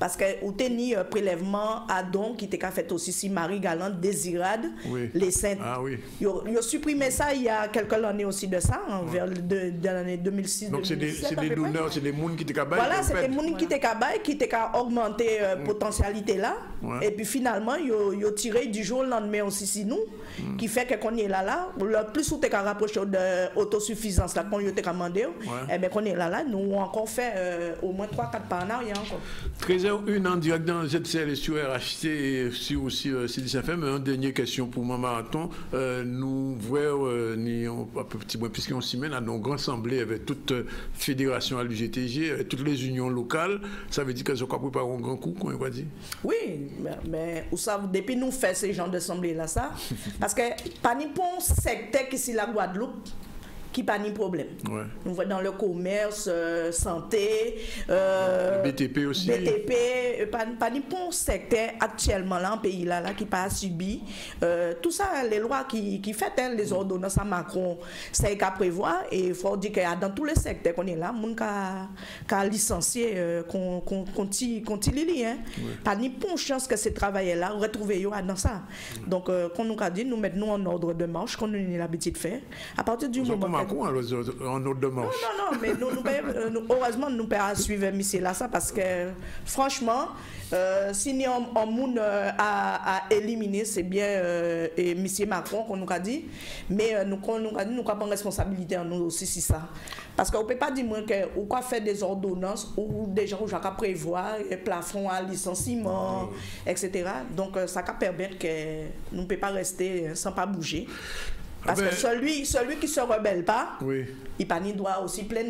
Parce que ou tenu euh, prélèvement à don qui était fait aussi si Marie Galante désirade les saintes. Ah oui. Ils ont supprimé ça il y a quelques années aussi de ça, hein, vers de, l'année 2006. Donc c'est des, des donneurs, c'est des gens qui étaient capables. Voilà, c'est des gens qui étaient capables, qui étaient augmenter la euh, potentialité là. Et puis finalement, ils ont tiré du jour au lendemain aussi si nous, mm. qui fait que qu'on est là là, le plus on est rapproché de autosuffisance là qu'on y était demandé, et eh bien qu'on est là là, nous on encore fait euh, au moins 3 4 pas en arrière 13h01 en direct dans ZCL et sur RHT et sur aussi euh, CDSFM. Une dernière question pour mon marathon. Euh, nous voyons, euh, un petit moins, puisqu'on s'y mène à nos grandes assemblées avec toute euh, fédération à l'UGTG, toutes les unions locales. Ça veut dire qu'elles sont pas préparées un grand coup, qu'on va dire Oui, mais, vous savez, depuis nous faisons ces genres d'assemblées là, ça, parce que pas ni pour secteur qui c'est la Guadeloupe, qui pas ni problème. On voit dans le commerce, euh, santé, euh, BTP aussi. BTP, euh, pas, pas ni bon secteur actuellement là, en pays là, là qui pas subi. tout ça, les lois qui, qui hein, les ordonnances à Macron, c'est qu'à prévoir et il faut dire que dans tous les secteurs qu'on est là, mon cas licencié, qu'on qu'on continue, hein. Pas ni bon chance que ces travailleurs là retrouver dans ça. Donc, qu'on nous a dit, nous mettons en ordre de marche, qu'on a l'habitude de faire. À partir du moment en autre démarche. Non, non, mais nous, euh, nous, heureusement, nous pouvons suivre M. Lassa parce que, franchement, euh, si nous avons euh, à, éliminer, c'est bien euh, M. Macron qu'on nous a dit, mais nous, nous a dit, nous avons une responsabilité en nous aussi, c'est ça. Parce qu'on ne peut pas dire que ou quoi faire des ordonnances ou des gens qui prévoir un plafond à licenciement, etc. Donc ça permet que nous ne pouvons pas rester sans pas bouger. Parce que celui, celui qui ne se rebelle pas, oui. il pas ni droit aussi plein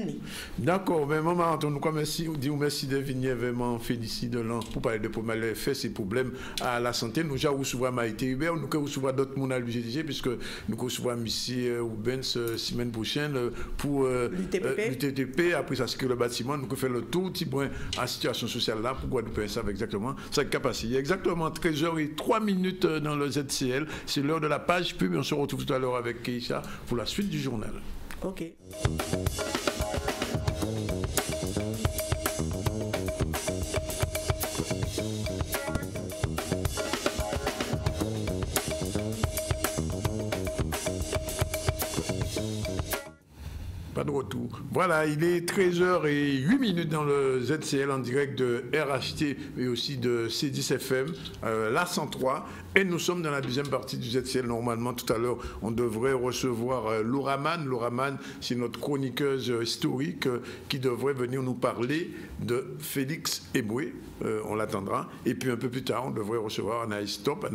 D'accord, mais maman, on nous merci, dit merci de venir vraiment féliciter de l'an pour parler de problèmes fait ces problèmes à la santé. Nous avons souvent Maïté Hubert, nous avons souvent d'autres monde à l'UGDG, puisque nous avons souvent ici ou Rubens euh, semaine prochaine euh, pour euh, l'UTTP. Après ça, que le bâtiment, nous avons fait le tout petit point en situation sociale là, pourquoi nous savent exactement sa capacité? Exactement 13h et 3 minutes dans le ZCL. C'est l'heure de la page pub, on se retrouve tout à l'heure avec Keisha pour la suite du journal. Ok. Pas de retour. Voilà, il est 13h08 minutes dans le ZCL en direct de RHT et aussi de C10FM, euh, la 103. Et nous sommes dans la deuxième partie du ZCL. Normalement, tout à l'heure, on devrait recevoir euh. Laura Mann, c'est notre chroniqueuse euh, historique euh, qui devrait venir nous parler de Félix Eboué. On l'attendra. Et puis un peu plus tard, on devrait recevoir Anaïs Top.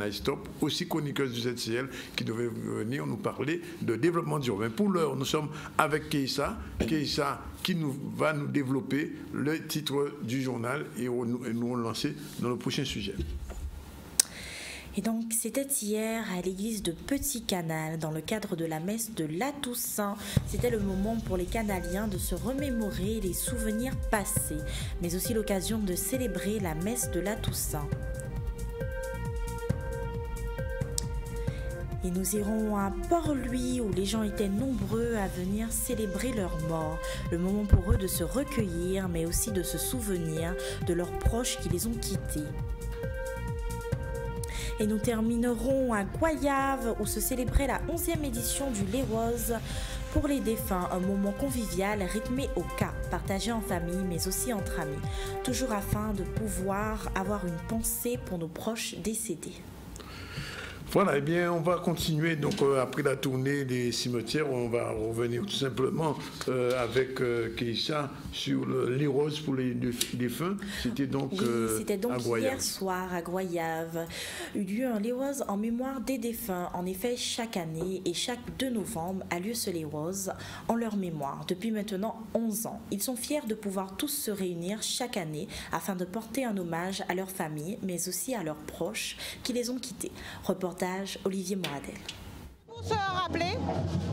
Aussi chroniqueuse du ZCL, qui devait venir nous parler de développement urbain. Pour l'heure, nous sommes avec Keïssa. Keïssa qui nous, va nous développer le titre du journal et, on- et nous lancer dans le prochain sujet. Et donc, c'était hier à l'église de Petit Canal, dans le cadre de la messe de la Toussaint. C'était le moment pour les Canaliens de se remémorer les souvenirs passés, mais aussi l'occasion de célébrer la messe de la Toussaint. Et nous irons à Port-Louis où les gens étaient nombreux à venir célébrer leur mort. Le moment pour eux de se recueillir, mais aussi de se souvenir de leurs proches qui les ont quittés. Et nous terminerons à Goyave où se célébrait la 11e édition du Les pour les défunts, un moment convivial rythmé au cas, partagé en famille mais aussi entre amis, toujours afin de pouvoir avoir une pensée pour nos proches décédés. Voilà, eh bien, on va continuer. Donc, euh, après la tournée des cimetières, on va revenir tout simplement euh, avec euh, Keïssa sur le- les roses pour les déf- défunts. C'était donc, Oui, euh, c'était à donc Goyave. hier soir à Goyave. Eut lieu un Léoz en mémoire des défunts. En effet, chaque année et chaque 2 novembre a lieu ce Léoz en leur mémoire depuis maintenant 11 ans. Ils sont fiers de pouvoir tous se réunir chaque année afin de porter un hommage à leur famille, mais aussi à leurs proches qui les ont quittés. Olivier Moradel. Pour se rappeler,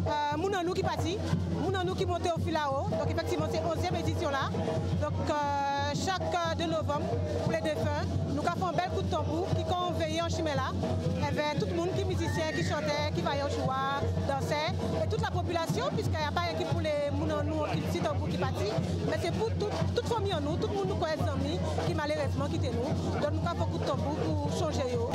euh, Mounanou qui partit, Mounanou qui montait au fil à haut. Donc effectivement, c'est 11e édition là. Donc euh, chaque euh, 2 novembre, pour les défunts, nous avons un bel coup de tambour qui quand on veillait en chimela. Avait tout le monde qui est musicien, qui chantait, qui vaillait au choix, dansait. Et toute la population, puisqu'il n'y a pas équipe pour les Mounanou qui tambour qui mais c'est pour tout- toute famille en nous, tout le monde nous connaît amis qui malheureusement quitté nous. Donc nous avons beaucoup de tambour pour changer. yo.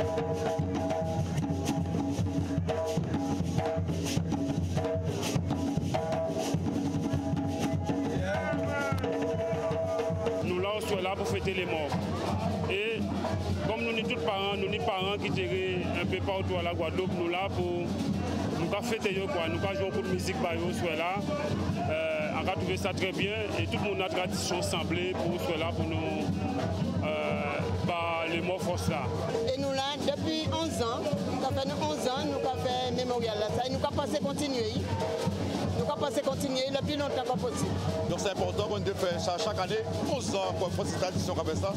Nous là, on soit là pour fêter les morts. Et comme nous sommes tous parents, nous sommes parents qui tirent un peu partout à la Guadeloupe, nous là pour nous fêter quoi. Nous avons joué beaucoup de musique par eux, soit là. Euh, on a trouvé ça très bien et tout le monde a tradition semblée pour là pour nous par les morts force là. Et nous là, depuis 11 ans, ça fait nous 11 ans, nous avons fait mémorial là, ça, et nous avons pensé continuer. Nous avons pensé continuer le plus longtemps que possible. Donc c'est important qu'on de faire ça chaque année, 11 ans, pour faire cette tradition comme ça.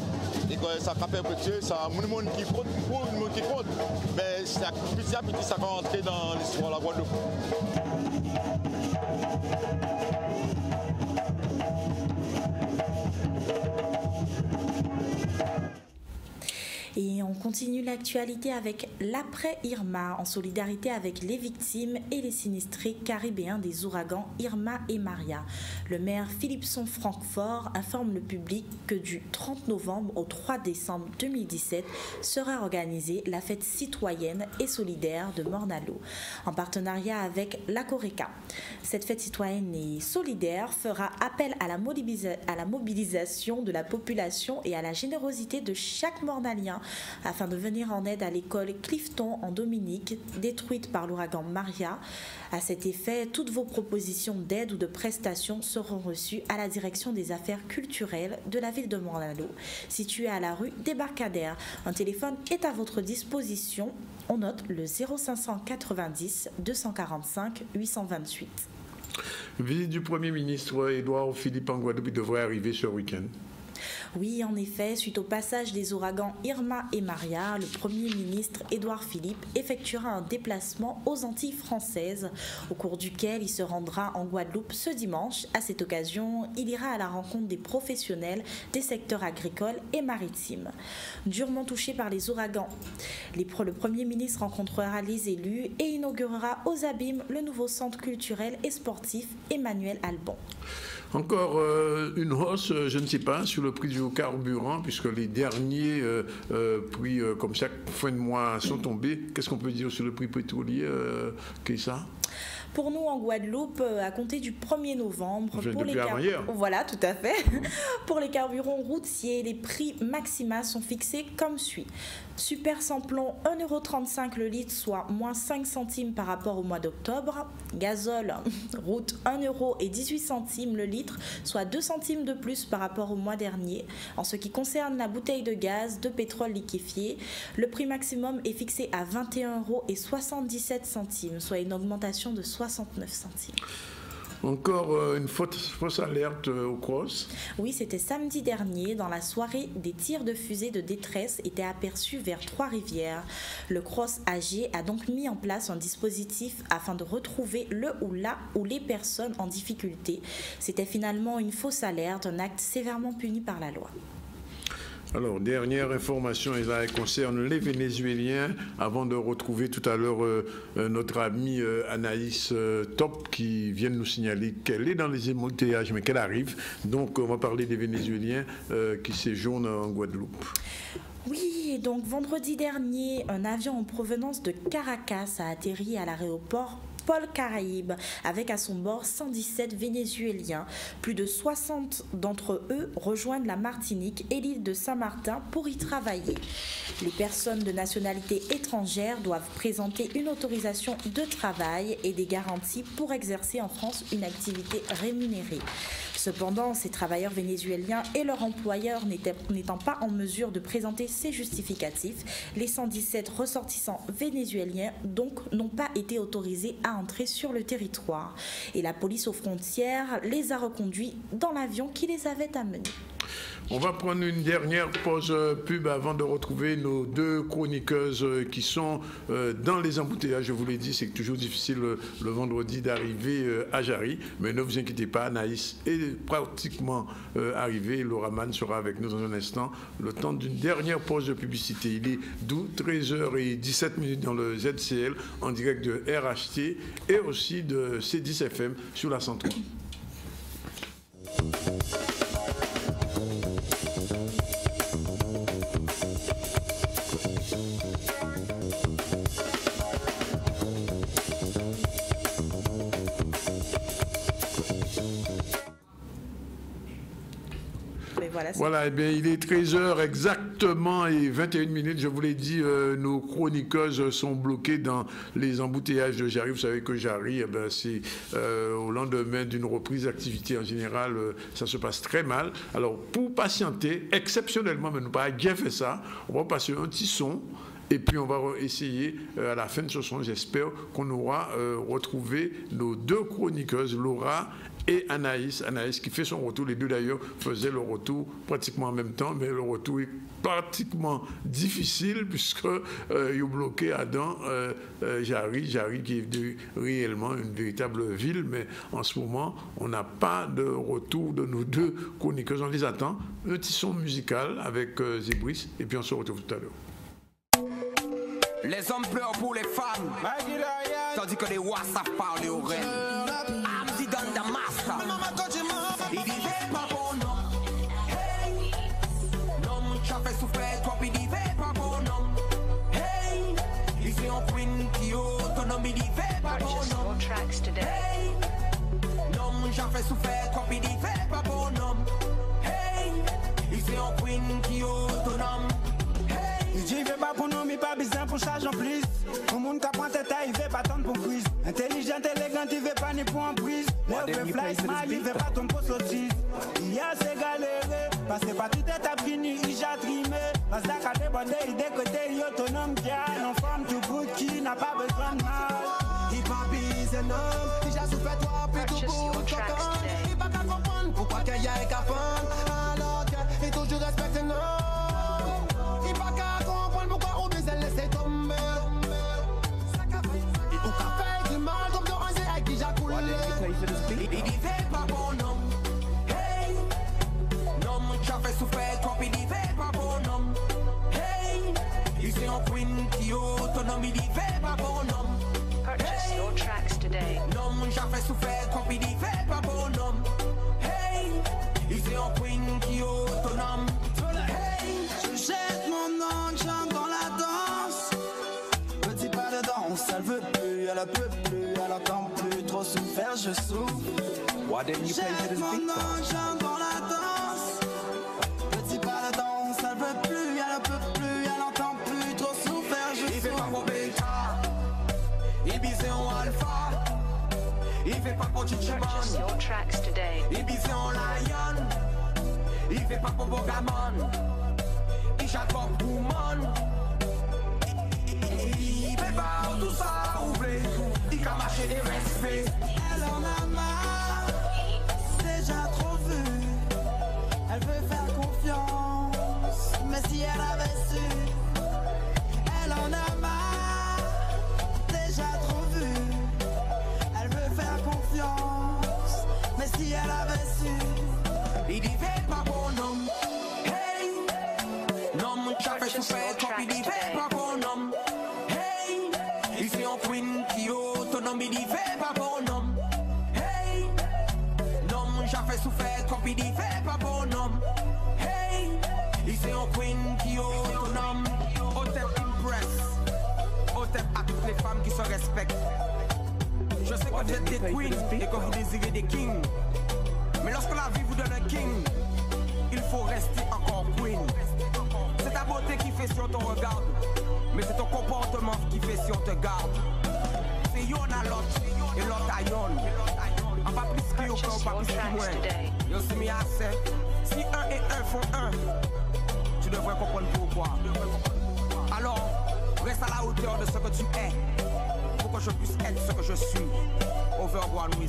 Et que ça a perpétuer, ça le monde qui compte, le monde qui compte. Mais petit à petit, ça va rentrer dans l'histoire de la Guadeloupe. Et on continue l'actualité avec l'après-Irma, en solidarité avec les victimes et les sinistrés caribéens des ouragans Irma et Maria. Le maire Philippson Francfort informe le public que du 30 novembre au 3 décembre 2017 sera organisée la fête citoyenne et solidaire de Mornalo, en partenariat avec la Coreca. Cette fête citoyenne et solidaire fera appel à la, à la mobilisation de la population et à la générosité de chaque Mornalien afin de venir en aide à l'école Clifton en Dominique, détruite par l'ouragan Maria. À cet effet, toutes vos propositions d'aide ou de prestations seront reçues à la direction des affaires culturelles de la ville de Mornalo, située à la rue Débarcadère. Un téléphone est à votre disposition. On note le 0590 245 828. Visite du Premier ministre Édouard Philippe en Guadeloupe devrait arriver ce week-end. Oui, en effet, suite au passage des ouragans Irma et Maria, le Premier ministre Édouard Philippe effectuera un déplacement aux Antilles françaises, au cours duquel il se rendra en Guadeloupe ce dimanche. À cette occasion, il ira à la rencontre des professionnels des secteurs agricoles et maritimes. Durement touché par les ouragans, le Premier ministre rencontrera les élus et inaugurera aux abîmes le nouveau centre culturel et sportif Emmanuel Albon. Encore euh, une hausse, euh, je ne sais pas, sur le prix du carburant, puisque les derniers euh, euh, prix, euh, comme chaque fin de mois, sont tombés. Qu'est-ce qu'on peut dire sur le prix pétrolier, Keïssa? Pour nous en Guadeloupe, à compter du 1er novembre, Je pour les, voilà, tout à fait. Pour les carburants routiers, les prix maxima sont fixés comme suit. Super samplon 1,35€ le litre, soit moins 5 centimes par rapport au mois d'octobre. Gazole route 1,18€ le litre, soit 2 centimes de plus par rapport au mois dernier. En ce qui concerne la bouteille de gaz, de pétrole liquéfié, le prix maximum est fixé à 21,77€, soit une augmentation de 69 centimes. Encore euh, une fausse, fausse alerte euh, au cross. Oui, c'était samedi dernier. Dans la soirée, des tirs de fusée de détresse étaient aperçus vers Trois-Rivières. Le Cross AG a donc mis en place un dispositif afin de retrouver le ou la ou les personnes en difficulté. C'était finalement une fausse alerte, un acte sévèrement puni par la loi. Alors, dernière information, elle concerne les Vénézuéliens. Avant de retrouver tout à l'heure euh, euh, notre amie euh, Anaïs Top qui vient de nous signaler qu'elle est dans les embouteillages, mais qu'elle arrive. Donc, on va parler des Vénézuéliens qui séjournent en Guadeloupe. Oui, donc vendredi dernier, un avion en provenance de Caracas a atterri à l'aéroport Paul Caraïbes avec à son bord 117 Vénézuéliens. Plus de 60 d'entre eux rejoignent la Martinique et l'île de Saint-Martin pour y travailler. Les personnes de nationalité étrangère doivent présenter une autorisation de travail et des garanties pour exercer en France une activité rémunérée. Cependant, ces travailleurs vénézuéliens et leur employeur n'étaient- n'étant pas en mesure de présenter ces justificatifs, les 117 ressortissants vénézuéliens donc n'ont pas été autorisés à entrer sur le territoire. Et la police aux frontières les a reconduits dans l'avion qui les avait amenés. On va prendre une dernière pause euh, pub avant de retrouver nos deux chroniqueuses euh, qui sont euh, dans les embouteillages. Je vous l'ai dit, c'est toujours difficile le vendredi d'arriver à Jarry. Mais ne vous inquiétez pas, Anaïs est pratiquement arrivée. Laura Mann sera avec nous dans un instant. Le temps d'une dernière pause de publicité. Il est 12, 13h17 minutes dans le ZCL en direct de RHT et aussi de C10FM sur la 103. Voilà, eh bien, il est 13h exactement et 21 minutes. Je vous l'ai dit, euh, nos chroniqueuses sont bloquées dans les embouteillages de Jarry. Vous savez que Jarry, eh ben, c'est euh, au lendemain d'une reprise d'activité en général, euh, ça se passe très mal. Alors, pour patienter, exceptionnellement, mais nous pas bien fait ça, on va passer un petit son. Et puis on va essayer euh, à la fin de ce son, j'espère qu'on aura euh, retrouvé nos deux chroniqueuses, Laura et Anaïs. Anaïs qui fait son retour, les deux d'ailleurs faisaient le retour pratiquement en même temps, mais le retour est pratiquement difficile puisque euh, ils ont bloqué Adam euh, euh, Jarry, Jarry qui est devenu réellement une véritable ville, mais en ce moment on n'a pas de retour de nos deux chroniqueuses. On les attend. Un petit son musical avec euh, Zébris et puis on se retrouve tout à l'heure. Les hommes pleurent pour les femmes, tandis que les rois savent parler aux reines. Abdi dans ta masse, il disait pas bon nom. Hey, nom, ça fait souffrir toi, puis il disait pas bon nom. Hey, ici on queen qui est autonome, il disait pas bon nom. Hey, nom, ça fait souffrir toi, puis il disait pas bon nom. Hey, ici on queen qui est autonome. Il dit veut pas pour nous, mais pas besoin pour charge en plus. Pour monde qui prend tête, il veut pas attendre pour prise. Intelligent, élégant, il veut pas ni pour en prise. Le veut fly smile, il veut pas ton pour sottise. Il y a ses galérés, parce que pas tout est à fini, il a trimé. Parce que la débordé, il décoté, il est autonome, qui a une femme tout bout qui n'a pas besoin de mal. Il pas bise un homme, déjà souffert toi, puis tout pour coton. Il pas qu'à comprendre pourquoi qu'il y a qu'à prendre, alors autonome, il dit fais pas bon nom. Purchase your tracks today. Non, j'ai fait souffrir, trop il dit fais pas bon homme. Hey, ici on queen qui est autonome. Hey, Je jette mon nom, dans la danse. Petit pas de danse, elle veut plus, elle a peut plus, elle attend plus. je souffre. Why didn't you play for Jette this mon beat though? Fait pas pour en lion, il fait pas pour Bogamon, il pour woman, il fait pas tout ça ouvrir, il a marché des respects. Elle en a marre, déjà trop vu. Elle veut faire confiance, mais si elle avait elle avait su. Il pas hey, non mon chat fait souffrir comme il dit fais pas bon homme, hey, il fait un queen qui autonome, il dit fais pas bon homme, hey, non mon chat fait souffrir comme il dit fais pas bon homme, hey, il fait un queen qui autonome, Hotep Impress, Hotep à toutes les femmes qui se respectent. Je sais que vous êtes des queens et que vous désirez des kings. Mais lorsque la vie vous donne un king, il faut rester encore queen. C'est ta beauté qui fait si on te regarde, mais c'est ton comportement qui fait si on te garde. C'est yon à l'autre, et l'autre à yon. On pas plus que yon, on pas plus que moins. Yo si mi assez, si un et un font un, tu devrais comprendre pourquoi. Alors, reste à la hauteur de ce que tu es, pour que je puisse être ce que je suis. Overgone we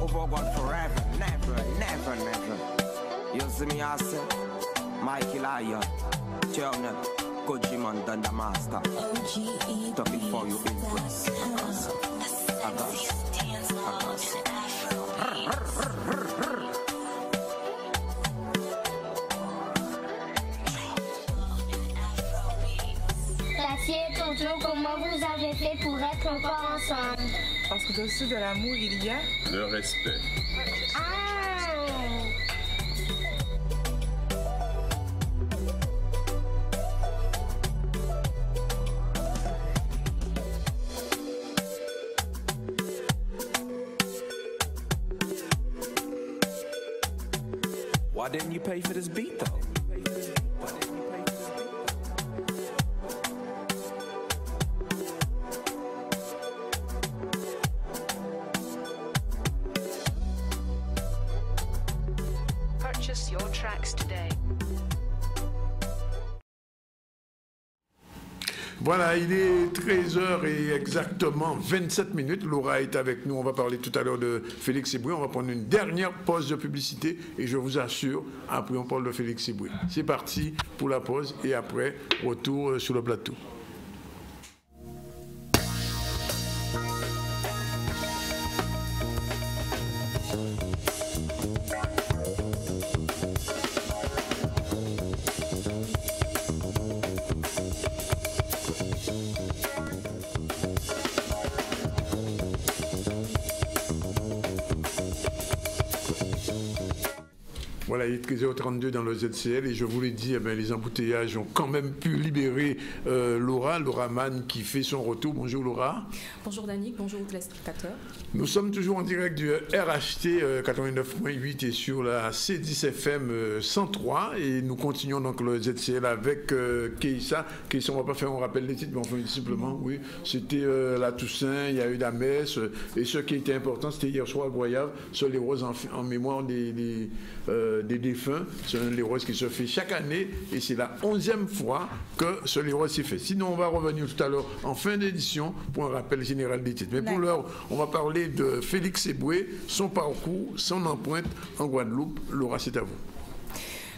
over God forever. Never, never, never. You see me, I say, Michael Iron, Turner, Kojiman, Danda Master. Talking for you, influence. I got. Parce que dessus de l'amour, il y a Le respect. Ah Why didn't you pay for this beat? 13h et exactement 27 minutes. Laura est avec nous. On va parler tout à l'heure de Félix Eboué. On va prendre une dernière pause de publicité et je vous assure, après on parle de Félix Eboué. C'est parti pour la pause et après, retour euh, sur le plateau. Est 13h32 dans le ZCL et je vous l'ai dit, eh ben, les embouteillages ont quand même pu libérer euh, Laura, Laura Mann qui fait son retour. Bonjour Laura. Bonjour Danick, bonjour aux téléspectateurs. Nous sommes toujours en direct du RHT euh, 89.8 et sur la C10FM euh, 103 et nous continuons donc le ZCL avec euh, Keïssa. Keïssa, on ne va pas faire un rappel des titres, mais on fait simplement, oui. C'était euh, la Toussaint, il y a eu la messe euh, et ce qui était important, c'était hier soir à Goyave, sur les roses en, en mémoire des, des, euh, des défunts. C'est un les roses qui se fait chaque année et c'est la onzième fois que ce les roses s'est fait. Sinon, on va revenir tout à l'heure en fin d'édition pour un rappel général des titres. Mais pour l'heure, on va parler de Félix Eboué, son parcours, son empreinte en Guadeloupe. Laura, c'est à vous.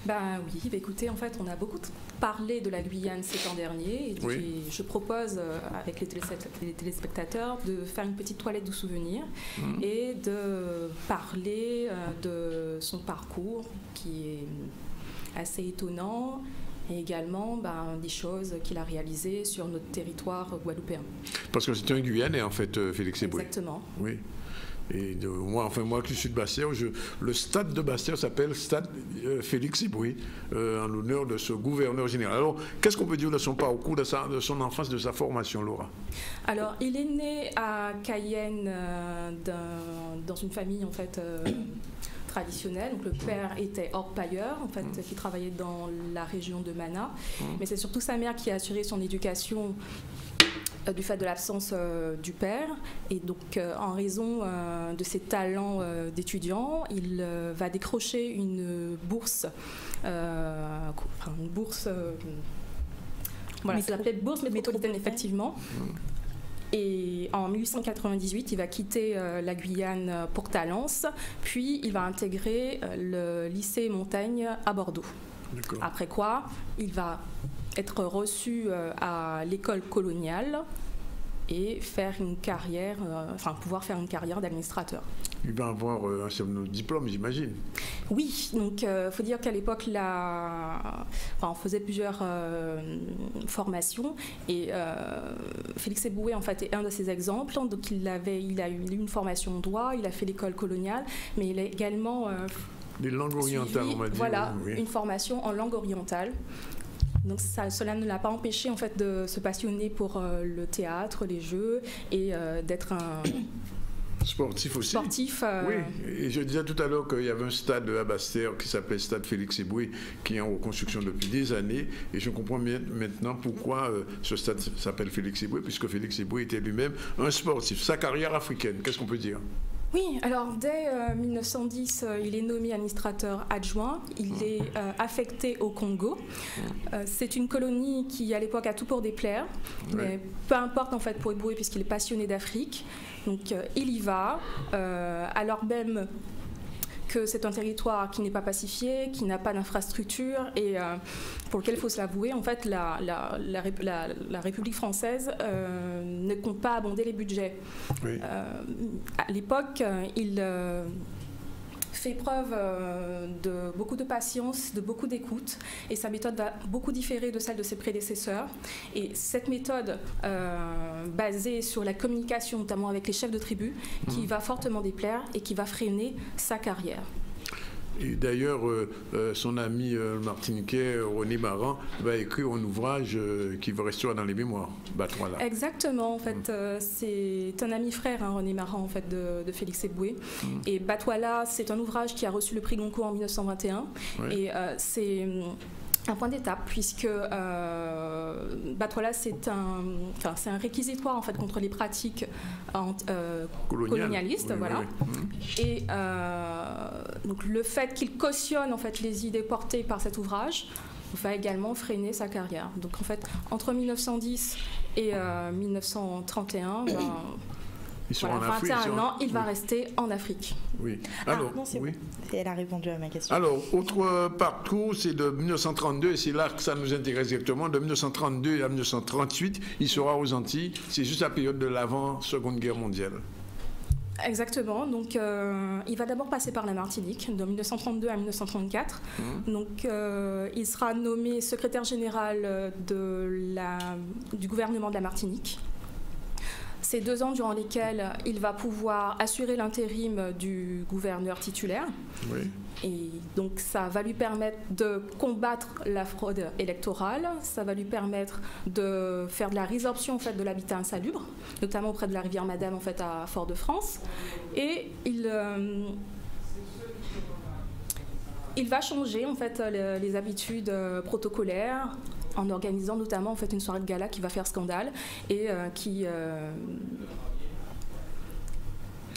Ben oui, bah écoutez, en fait, on a beaucoup parlé de la Guyane ces temps derniers. Et Oui. je propose, euh, avec les, téléspect- les téléspectateurs, de faire une petite toilette du souvenir Mhm. et de parler euh, de son parcours qui est assez étonnant et également ben, des choses qu'il a réalisées sur notre territoire guadeloupéen. Parce que c'est un Guyanais, en fait, euh, Félix Eboué. Exactement. Oui. Et de, moi, enfin, moi qui suis de je- le stade de Bastère s'appelle Stade euh, Félix Iboué, euh, en l'honneur de ce gouverneur général. Alors, qu'est-ce qu'on peut dire de son parcours, de, sa- de son enfance, de sa formation, Laura? Alors, il est né à Cayenne euh, dans une famille en fait euh, traditionnelle. Donc, le père était orpailleur, en fait, qui travaillait dans la région de Mana. Mais c'est surtout sa mère qui a assuré son éducation du fait de l'absence euh, du père. Et donc, euh, en raison euh, de ses talents euh, d'étudiant, il euh, va décrocher une bourse, euh, enfin, une bourse. euh, voilà, ça s'appelait bourse métropolitaine, effectivement. Et en 1898, il va quitter euh, la Guyane euh, pour Talence, puis il va intégrer euh, le lycée Montaigne à Bordeaux. Après quoi, il va être reçu euh, à l'école coloniale et faire une carrière, euh, enfin pouvoir faire une carrière d'administrateur. Il va avoir euh, un certain nombre de diplômes, j'imagine. Oui, donc il faut dire qu'à l'époque, la... enfin, on faisait plusieurs euh, formations et euh, Félix Eboué en fait est un de ces exemples. Donc il avait, il a eu une formation en droit, il a fait l'école coloniale, mais il a également Les langues orientales, suivi, on va dire. voilà, oui. une formation en langue orientale. Donc ça, cela ne l'a pas empêché en fait de se passionner pour euh, le théâtre, les jeux et euh, d'être un Sportif aussi. sportif. euh, Oui, et je disais tout à l'heure qu'il y avait un stade à Bastère qui s'appelait Stade Félix Eboué, qui est en reconstruction depuis des années. Et je comprends bien maintenant pourquoi ce stade s'appelle Félix Eboué, puisque Félix Eboué était lui-même un sportif. Sa carrière africaine, qu'est-ce qu'on peut dire? Oui, alors dès euh, 1910, euh, il est nommé administrateur adjoint. Il est euh, affecté au Congo. Euh, c'est une colonie qui, à l'époque, a tout pour déplaire. Mais peu importe, en fait, pour Eboué, puisqu'il est passionné d'Afrique. Donc, euh, il y va, euh, alors même que c'est un territoire qui n'est pas pacifié, qui n'a pas d'infrastructure et euh, pour lequel il faut se l'avouer, en fait, la, la- la Rép- la- la République française euh, ne compte pas abonder les budgets. Euh, à l'époque, il fait preuve euh, de beaucoup de patience, de beaucoup d'écoute, et sa méthode va beaucoup différer de celle de ses prédécesseurs. Et cette méthode, euh, basée sur la communication, notamment avec les chefs de tribu, qui va fortement déplaire et qui va freiner sa carrière. Et d'ailleurs, euh, euh, son ami euh, martiniquais René Maran va écrire un ouvrage qui va rester dans les mémoires. Battois là. Exactement, en fait, euh, c'est un ami frère, hein, René Maran, en fait, de, de Félix Eboué. Et Batouala, c'est un ouvrage qui a reçu le prix Goncourt en 1921. Ouais. Et c'est hum, un point d'étape, puisque euh, Batouala, c'est un, enfin, c'est un réquisitoire, en fait, contre les pratiques euh, Colonial. colonialistes, Oui, voilà. oui. Et euh, donc le fait qu'il cautionne en fait les idées portées par cet ouvrage va également freiner sa carrière. Donc en fait, entre 1910 et euh, 1931, ben, Il sera voilà, en Afrique, 21 il sera- ans, il va oui. rester en Afrique. Oui. Ah, Alors, non, c'est oui. bon. Elle a répondu à ma question. Alors, autre parcours, c'est de 1932, et c'est là que ça nous intéresse directement. De 1932 à 1938, il sera aux Antilles. C'est juste la période de l'avant-seconde guerre mondiale. Exactement. Donc, euh, il va d'abord passer par la Martinique, de 1932 à 1934. Donc, euh, il sera nommé secrétaire général euh, de la, du gouvernement de la Martinique. C'est deux ans durant lesquels il va pouvoir assurer l'intérim du gouverneur titulaire. Oui. Et donc ça va lui permettre de combattre la fraude électorale, ça va lui permettre de faire de la résorption en fait, de l'habitat insalubre, notamment auprès de la rivière Madame en fait, à Fort-de-France. Et il, euh, il va changer en fait, le- les habitudes euh, protocolaires en organisant notamment en fait, une soirée de gala qui va faire scandale et euh, qui...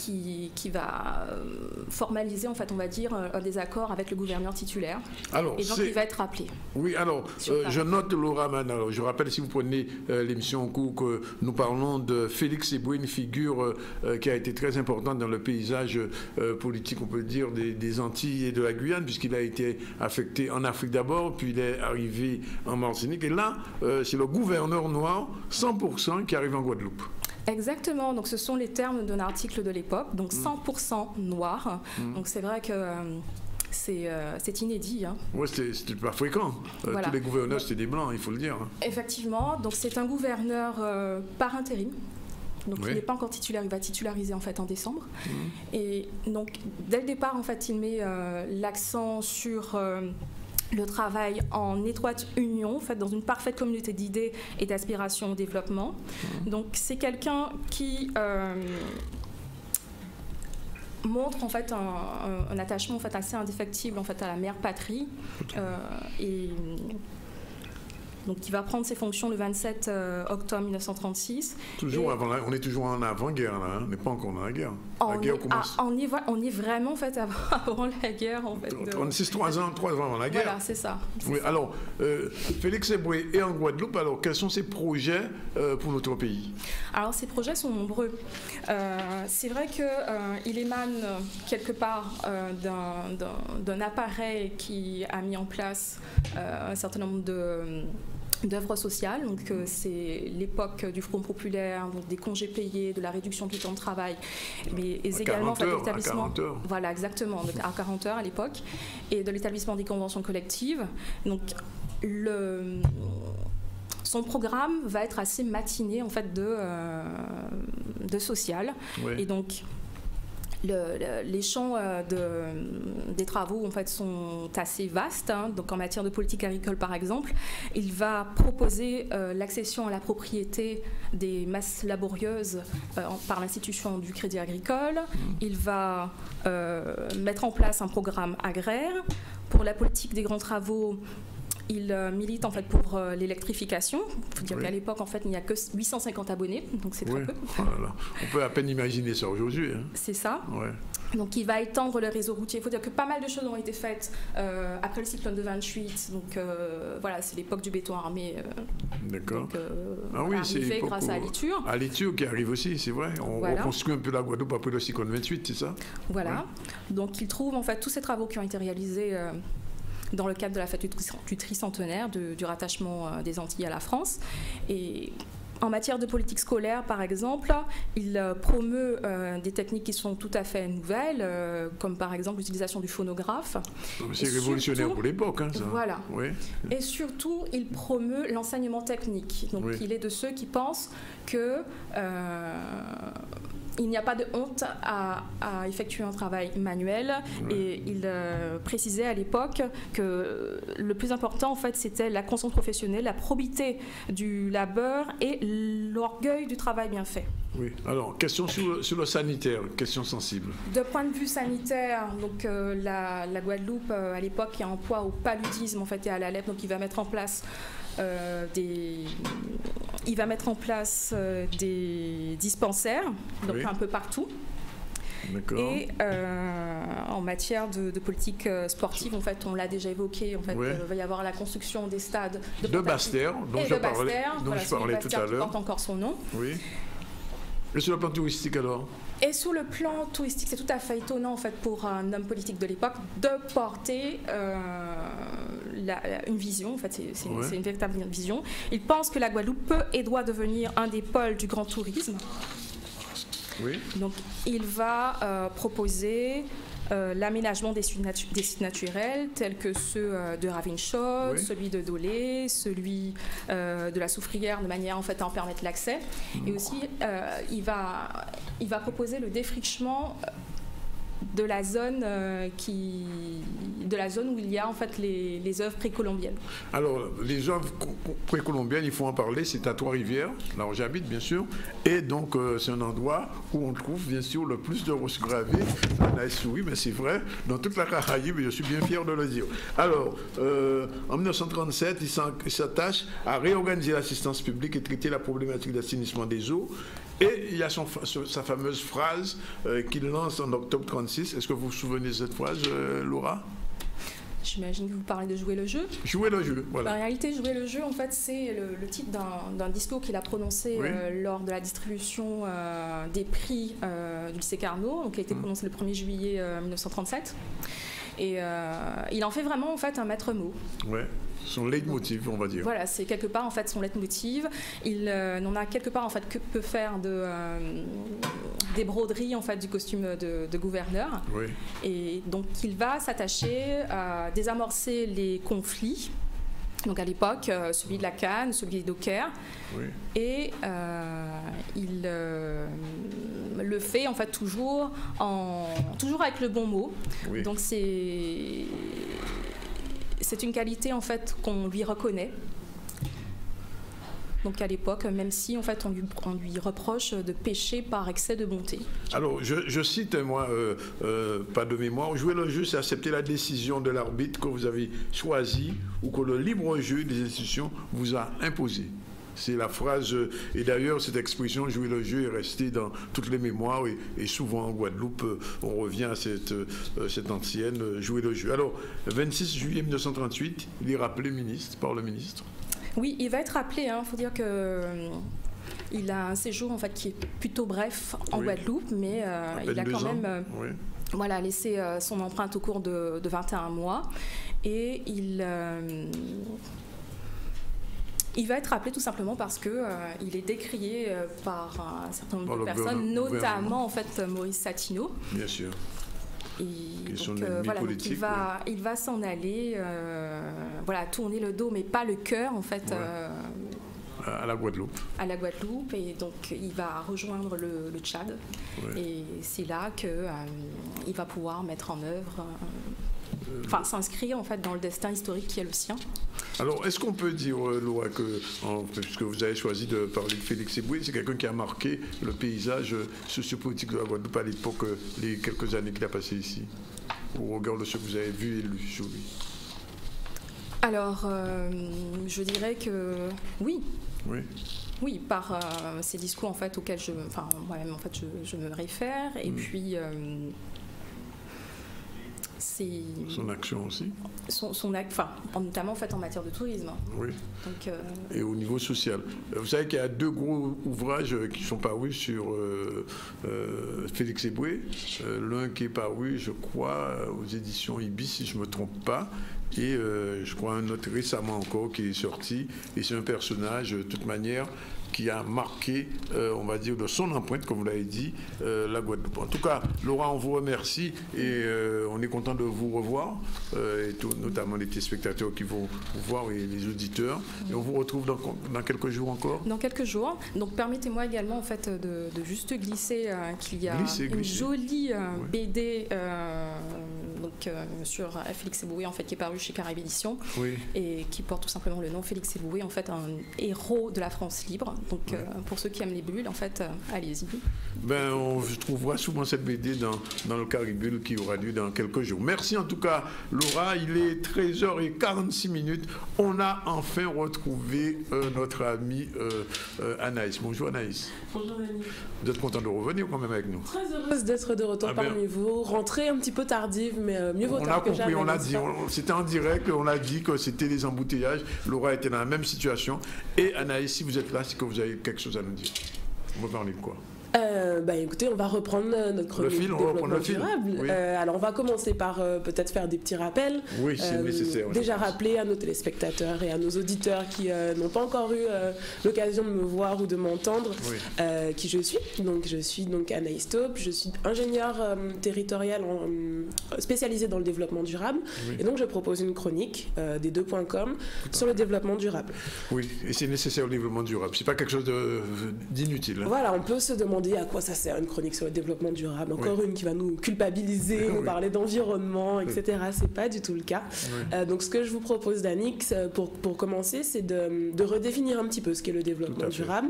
qui, qui va euh, formaliser, en fait, on va dire, un désaccord avec le gouverneur titulaire. Alors, et donc, il va être rappelé. Oui, alors, euh, je note Laura. Alors, je rappelle, si vous prenez euh, l'émission en cours, que nous parlons de Félix Eboué, une figure euh, qui a été très importante dans le paysage politique, on peut le dire, des, des Antilles et de la Guyane, puisqu'il a été affecté en Afrique d'abord, puis il est arrivé en Martinique. Et là, c'est le gouverneur noir, 100%, qui arrive en Guadeloupe. Exactement, donc ce sont les termes d'un article de l'époque, donc 100% noir. Mm. Donc c'est vrai que euh, c'est euh, inédit. hein. Oui, c'était pas fréquent. Euh, Voilà. Tous les gouverneurs, c'était des blancs, il faut le dire. Effectivement, donc c'est un gouverneur euh, par intérim. Donc Oui. il n'est pas encore titulaire, il va titulariser en fait en décembre. Mhm. Et donc dès le départ en fait il met l'accent sur le travail en étroite union, en fait, dans une parfaite communauté d'idées et d'aspirations au développement. Donc c'est quelqu'un qui euh, montre en fait un, attachement en fait assez indéfectible en fait à la mère patrie euh, et donc qui va prendre ses fonctions le 27 euh, octobre 1936. Toujours Et- avant la- on est toujours en avant-guerre, là. hein. On n'est pas encore dans la La on, guerre est, commence. ah, on, est, on est vraiment en fait avant, avant la guerre en fait. de- 36, 3 ans, 3 ans avant la guerre. Voilà, c'est ça. Oui, alors, euh, Félix Eboué est en Guadeloupe, alors quels sont ses projets euh, pour notre pays? Alors ces projets sont nombreux. Euh, c'est vrai qu'il émane euh, quelque part d'un- appareil qui a mis en place un certain nombre de d'œuvres sociales, donc euh, c'est l'époque du Front populaire, donc des congés payés, de la réduction du temps de travail, mais et également en 40 fait, à l'établissement, 40 heures. voilà exactement, donc à 40 heures à l'époque, et de l'établissement des conventions collectives. Donc le son programme va être assez matiné en fait de, euh, de social. Et donc le- le- les champs euh, de- des travaux en fait sont assez vastes. hein. Donc en matière de politique agricole par exemple, il va proposer euh, l'accession à la propriété des masses laborieuses euh, en- par l'institution du Crédit Agricole. Il va euh, mettre en place un programme agraire pour la politique des grands travaux. Il euh, milite en fait pour euh, l'électrification. Il faut dire Oui. qu'à l'époque, en fait, il n'y a que 850 abonnés, donc c'est très Oui. peu. Oh là là. On peut à peine imaginer ça aujourd'hui. hein. C'est ça. Ouais. Donc il va étendre le réseau routier. Il faut dire que pas mal de choses ont été faites euh, après le cyclone de 28. Donc euh, voilà, c'est l'époque du béton armé. euh, D'accord. Ah oui, c'est grâce à où- Alitur. Alitur qui arrive aussi, c'est vrai. On Voilà. reconstruit un peu la Guadeloupe après le cyclone 28, c'est ça? Voilà. Donc il trouve en fait tous ces travaux qui ont été réalisés dans le cadre de la fête du, tri- du tricentenaire, de- du rattachement euh, des Antilles à la France. Et en matière de politique scolaire, par exemple, il euh, promeut euh, des techniques qui sont tout à fait nouvelles, euh, comme par exemple l'utilisation du phonographe. C'est révolutionnaire surtout- pour l'époque, hein, ça. Voilà. Oui. Et surtout, il promeut l'enseignement technique. Donc, Oui. il est de ceux qui pensent que euh, il n'y a pas de honte à, à effectuer un travail manuel. Et il euh, précisait à l'époque que le plus important, en fait, c'était la conscience professionnelle, la probité du labeur et l'orgueil du travail bien fait. Oui. Alors, question sur le, sur le sanitaire, question sensible. De point de vue sanitaire, donc euh, la, la Guadeloupe euh, à l'époque est en poids au paludisme en fait et à la lèpre, donc il va mettre en place des, il va mettre en place euh, des dispensaires, donc Oui. un peu partout. Et euh, en matière de, de politique euh, sportive, en fait, on l'a déjà évoqué, en fait, Ouais. euh, il va y avoir la construction des stades De Pontachy Bastère, dont et je de parlais- Bastère, dont voilà, je de parlais tout à l'heure. porte encore son nom. Oui. Et sur le plan touristique, alors? Et sur le plan touristique, c'est tout à fait étonnant en fait pour un homme politique de l'époque de porter euh, la- la- une vision. En fait, c'est une- Ouais. c'est une véritable vision. Il pense que la Guadeloupe peut et doit devenir un des pôles du grand tourisme. Oui. Donc, il va euh, proposer euh, l'aménagement des, sites natu- des sites naturels tels que ceux euh, de Ravinchod, Oui. celui de Dolé, celui euh, de la Soufrière, de manière en fait à en permettre l'accès. Et aussi, il, va, il va proposer le défrichement de la zone euh, qui, de la zone où il y a en fait les, les œuvres précolombiennes. Alors, les œuvres co- co- précolombiennes, il faut en parler, c'est à Trois-Rivières, là où j'habite, bien sûr. Et donc, euh, c'est un endroit où on trouve, bien sûr, le plus de roses gravées. Nice, oui, mais c'est vrai, dans toute la Caraïbe, je suis bien fier de le dire. Alors, euh, en 1937, il s'en- il s'attache à réorganiser l'assistance publique et traiter la problématique d'assainissement des eaux. Et il y a son sa fameuse phrase euh, qu'il lance en octobre 36. Est-ce que vous vous souvenez de cette phrase, euh, Laura? J'imagine que vous parlez de jouer le jeu. Jouer le jeu, voilà. En réalité, jouer le jeu, en fait, c'est le, le titre d'un- discours qu'il a prononcé Oui. euh, lors de la distribution euh, des prix euh, du lycée Carnot, donc qui a Mm. été prononcé le 1er juillet euh, 1937. Et il en fait vraiment en fait un maître mot. Ouais, son leitmotiv, on va dire. Voilà, c'est quelque part en fait son leitmotiv. Il euh, n'en a quelque part en fait que peut faire de euh, des broderies en fait du costume de, de gouverneur. Oui. Et donc il va s'attacher à désamorcer les conflits Donc à l'époque, euh, celui de la Cannes, celui de Docker. Oui. Et euh, il euh, le fait en fait toujours, en, toujours avec le bon mot. Oui. Donc c'est c'est une qualité en fait qu'on lui reconnaît. Donc à l'époque, même si en fait on lui, reproche de pécher par excès de bonté. Alors, je, je cite, moi, euh, euh, pas de mémoire, jouer le jeu, c'est accepter la décision de l'arbitre que vous avez choisi ou que le libre jeu des institutions vous a imposé. C'est la phrase, et d'ailleurs cette expression jouer le jeu est restée dans toutes les mémoires et, et souvent en Guadeloupe euh, on revient à cette, euh, cette ancienne euh, jouer le jeu. Alors 26 juillet 1938, il est rappelé ministre par le ministre? Oui, il va être appelé. Il faut dire que il a un séjour en fait qui est plutôt bref en Oui. Guadeloupe, mais euh, il a quand ans. même euh, Oui. voilà, laissé euh, son empreinte au cours de, de 21 mois. Et il, il va être rappelé tout simplement parce que euh, il est décrié euh, par un certain nombre Par de personnes, notamment en fait Maurice Satino. Bien sûr. Et donc, euh, voilà, donc il va, il va s'en aller, euh, voilà, tourner le dos, mais pas le cœur en fait. Ouais. euh, À la Guadeloupe. à la Guadeloupe et donc il va rejoindre le, le Tchad Ouais. et c'est là que euh, il va pouvoir mettre en œuvre euh, enfin s'inscrire en fait dans le destin historique qui est le sien. Alors, est-ce qu'on peut dire, euh, Laura, que, en- puisque vous avez choisi de parler de Félix Eboué, c'est quelqu'un qui a marqué le paysage sociopolitique de la Guadeloupe à l'époque, euh, les quelques années qu'il a passé ici, au regard de ce que vous avez vu et lu sur lui? Alors euh, je dirais que oui. Oui. Oui, par euh, ces discours en fait auxquels je, enfin moi-même en fait je, je me réfère et Mm. puis euh, Son action aussi son, son enfin notamment en fait en matière de tourisme. Oui. Donc euh, Et au niveau social. Euh, Vous savez qu'il y a deux gros ouvrages euh, qui sont parus sur euh, euh, Félix Eboué. L'un qui est paru, je crois, aux éditions Ibis, si je ne me trompe pas. Et je crois un autre récemment encore qui est sorti. Et c'est un personnage, de toute manière, qui a marqué, euh, on va dire, de son empreinte, comme vous l'avez dit, euh, la Guadeloupe. En tout cas, Laura, on vous remercie et euh, on est content de vous revoir, et tout- notamment les téléspectateurs qui vont vous voir et les auditeurs. Et on vous retrouve dans, dans quelques jours encore? Dans quelques jours. Donc permettez-moi également en fait de, de juste glisser qu'il y a Glisser, une glisser. jolie BD euh, donc, euh, sur Félix Eboué en fait qui est paru chez Caraïbes Éditions Oui. et qui porte tout simplement le nom Félix Eboué en fait un héros de la France libre. Donc euh, pour ceux qui aiment les bulles en fait euh, allez-y. Ben, on trouvera souvent cette BD dans, dans le Caribule qui aura lieu dans quelques jours. Merci en tout cas, Laura. Il est 13h46 minutes. On a enfin retrouvé euh, notre amie euh, euh, Anaïs. Bonjour Anaïs. Bonjour Annie. Vous êtes content de revenir quand même avec nous? Très heureuse d'être de retour Ah ben- parmi vous. Rentrée un petit peu tardive, mais euh, mieux vaut On a que compris, jamais. on l'a dit. on- C'était en direct, on a dit que c'était les embouteillages. Laura était dans la même situation. Et Anaïs, si vous êtes là, c'est que vous avez quelque chose à nous dire. Vous parlez de quoi? Euh, bah, écoutez, on va reprendre euh, notre Le chronique fil, on va reprendre développement le fil. durable. Oui. Euh, alors, on va commencer par euh, peut-être faire des petits rappels. Oui, c'est nécessaire, Déjà rappeler à nos téléspectateurs et à nos auditeurs qui n'ont pas encore eu l'occasion de me voir ou de m'entendre Oui. qui je suis. Donc, je suis donc Anaïs Taupe, je suis ingénieure territoriale en- spécialisée dans le développement durable. Oui. Et donc, je propose une chronique des deux points com sur le développement durable. Oui, et c'est nécessaire au développement durable. C'est pas quelque chose d'inutile. hein. Voilà, on peut se demander à quoi ça sert une chronique sur le développement durable. Encore Oui. une qui va nous culpabiliser, nous parler d'environnement, etc. C'est pas du tout le cas. Euh, donc, ce que je vous propose, Danix, pour, pour commencer, c'est de, de redéfinir un petit peu ce qu'est le développement durable.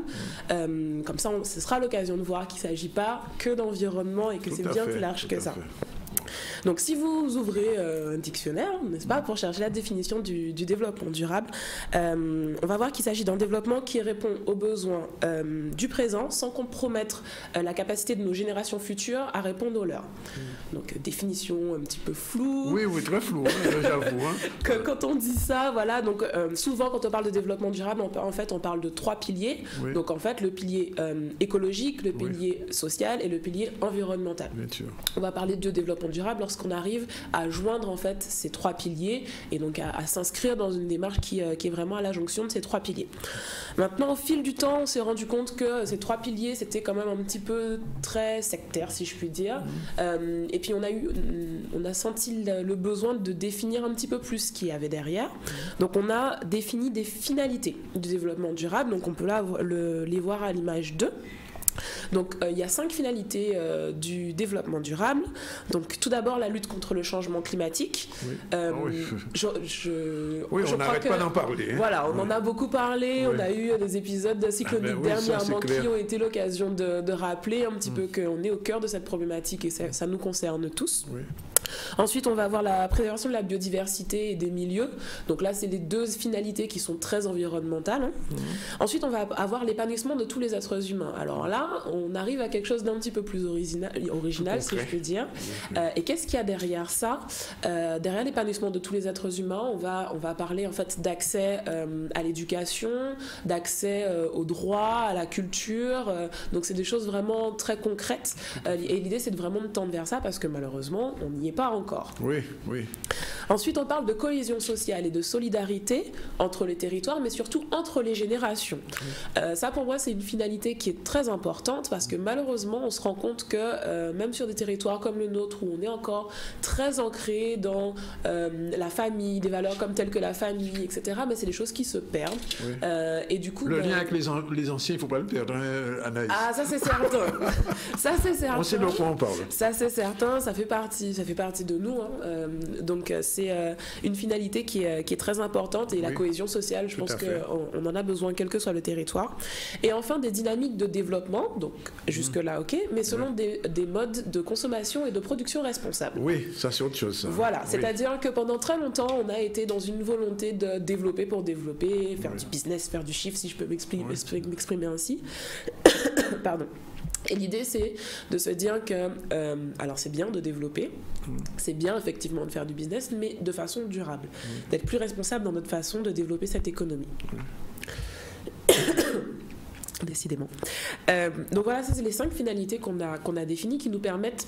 Euh, comme ça, on- ce sera l'occasion de voir qu'il ne s'agit pas que d'environnement et que c'est bien fait, plus large tout que ça. fait. Donc, si vous ouvrez euh, un dictionnaire, n'est-ce pas, pour chercher la définition du, du développement durable, euh, on va voir qu'il s'agit d'un développement qui répond aux besoins euh, du présent sans compromettre la capacité de nos générations futures à répondre aux leurs. Donc, euh, définition un petit peu floue. Oui, oui, très flou, hein, j'avoue. hein. Quand on dit ça, voilà, donc souvent quand on parle de développement durable, on, en fait, on parle de trois piliers. Oui. Donc en fait, le pilier écologique, le Oui. pilier social et le pilier environnemental. Bien sûr. On va parler de développement durable lorsqu'on arrive à joindre en fait ces trois piliers et donc à, s'inscrire dans une démarche qui, euh, qui est vraiment à la jonction de ces trois piliers. Maintenant, au fil du temps, on s'est rendu compte que ces trois piliers, c'était quand même un petit peu très sectaire, si je puis dire. Euh, et puis, on a, eu, on a senti le, besoin de définir un petit peu plus ce qu'il y avait derrière. Donc, on a défini des finalités du développement durable. Donc, on peut là le- les voir à l'image 2. Donc euh, il y a cinq finalités euh, du développement durable. Donc tout d'abord la lutte contre le changement climatique. Euh, Ah oui. je- je- Oui, je on crois n'arrête pas d'en parler, hein. Voilà, on en a beaucoup parlé. Oui. On a eu des épisodes cycloniques Ah ben oui, ça, dernièrement qui ont été l'occasion de, de rappeler un petit Mm. peu qu'on est au cœur de cette problématique et ça, ça nous concerne tous. Ensuite, on va avoir la préservation de la biodiversité et des milieux. Donc là, c'est les deux finalités qui sont très environnementales. Mhm. Ensuite, on va avoir l'épanouissement de tous les êtres humains. Alors là, on arrive à quelque chose d'un petit peu plus original, original si je puis dire. Euh, et qu'est-ce qu'il y a derrière ça? Euh, Derrière l'épanouissement de tous les êtres humains, on va, on va parler en fait d'accès euh, à l'éducation, d'accès euh, au droit, à la culture. donc c'est des choses vraiment très concrètes. Et l'idée, c'est de vraiment de tendre vers ça parce que malheureusement, on n'y est pas encore. Oui, oui. Ensuite, on parle de cohésion sociale et de solidarité entre les territoires, mais surtout entre les générations. Euh, ça, pour moi, c'est une finalité qui est très importante parce que malheureusement, on se rend compte que euh, même sur des territoires comme le nôtre, où on est encore très ancré dans euh, la famille, des valeurs comme telles que la famille, etc., mais c'est des choses qui se perdent. Oui. Euh, et du coup, Le ben, lien avec les, an- les anciens, il ne faut pas le perdre, hein, Anaïs. ah, ça c'est certain. ça c'est certain. On sait de quoi on parle. Ça c'est certain, ça fait partie, ça fait partie de nous. hein. Euh, donc euh, c'est euh, une finalité qui est, qui est très importante et la cohésion sociale, je pense qu'on on en a besoin quel que soit le territoire. Et enfin des dynamiques de développement, donc jusque là ok, mais selon des, des modes de consommation et de production responsables. Oui, ça c'est autre chose. ça. Voilà, Oui. c'est-à-dire que pendant très longtemps, on a été dans une volonté de développer pour développer, faire du business, faire du chiffre, si je peux m'exprimer ainsi. Pardon. Et l'idée, c'est de se dire que, euh, alors c'est bien de développer, c'est bien effectivement de faire du business, mais de façon durable, d'être plus responsable dans notre façon de développer cette économie. Décidément. Euh, donc voilà, ça c'est les cinq finalités qu'on a, qu'on a définies qui nous permettent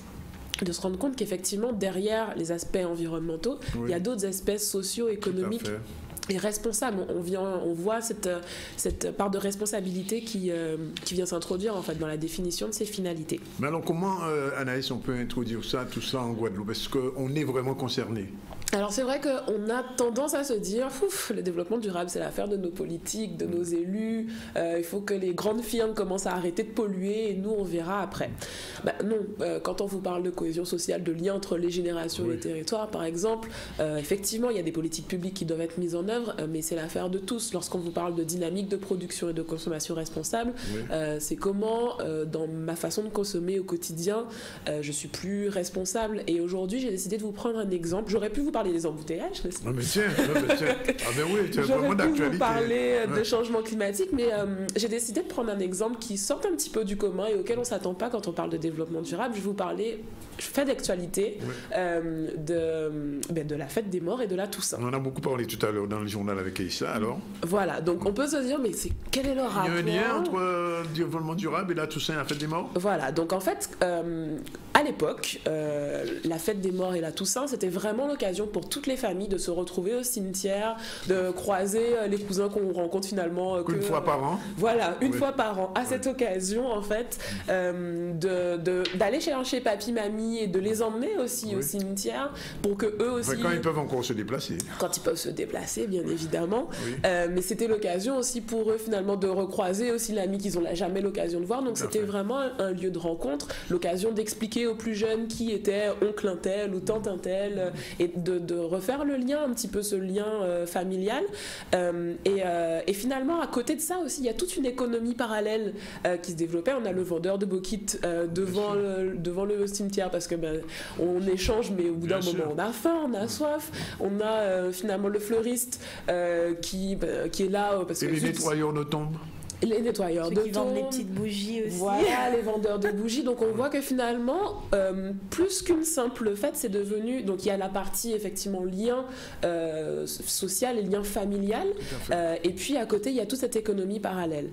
de se rendre compte qu'effectivement, derrière les aspects environnementaux, il y a d'autres aspects socio-économiques et responsables. On, voit cette, part de responsabilité qui, euh, qui vient s'introduire en fait dans la définition de ces finalités. Mais alors comment, euh, Anaïs, on peut introduire ça, tout ça en Guadeloupe? Est-ce qu'on est vraiment concerné? Alors c'est vrai qu'on a tendance à se dire, Ouf, le développement durable c'est l'affaire de nos politiques, de nos élus, Euh, il faut que les grandes firmes commencent à arrêter de polluer et nous on verra après. Bah, non, euh, quand on vous parle de cohésion sociale, de lien entre les générations et les territoires par exemple, euh, effectivement il y a des politiques publiques qui doivent être mises en œuvre, mais c'est l'affaire de tous. Lorsqu'on vous parle de dynamique de production et de consommation responsable, Oui. c'est comment dans ma façon de consommer au quotidien, je suis plus responsable. Et aujourd'hui j'ai décidé de vous prendre un exemple. J'aurais pu vous parler des embouteillages, n'est-ce pas Ah mais tiens, mais tiens. Ah ben oui, J'aurais vraiment pu vous d'actualité. parler euh, de changement climatique, mais euh, j'ai décidé de prendre un exemple qui sort un petit peu du commun et auquel on s'attend pas quand on parle de développement durable. Je vais vous parler, fait d'actualité, euh, de, ben, de la fête des morts et de la Toussaint. On en a beaucoup parlé tout à l'heure dans le journal avec Aïssa, alors Voilà, donc on peut se dire, mais c'est quel est le Il y rapport a un lien entre euh, le développement durable et la Toussaint, la fête des morts? Voilà, donc en fait, euh, à l'époque, euh, la fête des morts et la Toussaint, c'était vraiment l'occasion pour toutes les familles de se retrouver au cimetière, de croiser euh, les cousins qu'on rencontre finalement. euh, que- fois par an Voilà, une Oui. fois par an. À cette occasion, en fait, euh, de- de- d'aller chercher papy, mamie et de les emmener aussi au cimetière pour que eux aussi. Enfin, Quand ils peuvent encore se déplacer. quand ils peuvent se déplacer, bien évidemment. Oui. Euh, mais c'était l'occasion aussi pour eux, finalement, de recroiser aussi l'ami qu'ils n'ont jamais l'occasion de voir. Donc c'était vraiment un, lieu de rencontre, l'occasion d'expliquer aux plus jeunes qui était oncle un tel ou tante un tel, euh, et de, de refaire le lien, un petit peu ce lien euh, familial. Euh, et, et finalement, à côté de ça aussi, il y a toute une économie parallèle qui se développait. On a le vendeur de bokit devant, le, devant le cimetière parce que ben, on échange, mais au bout d'un moment, on a faim, on a soif. On a euh, finalement le fleuriste euh, qui, ben, qui est là euh, parce Et que les nettoyeurs les nettoyeurs Ceux de qui vendent les petites bougies aussi. Voilà, les vendeurs de bougies. Donc on voit que finalement, euh, plus qu'une simple fête, c'est devenu. Donc il y a la partie effectivement lien euh, social et lien familial. Euh, et puis à côté, il y a toute cette économie parallèle.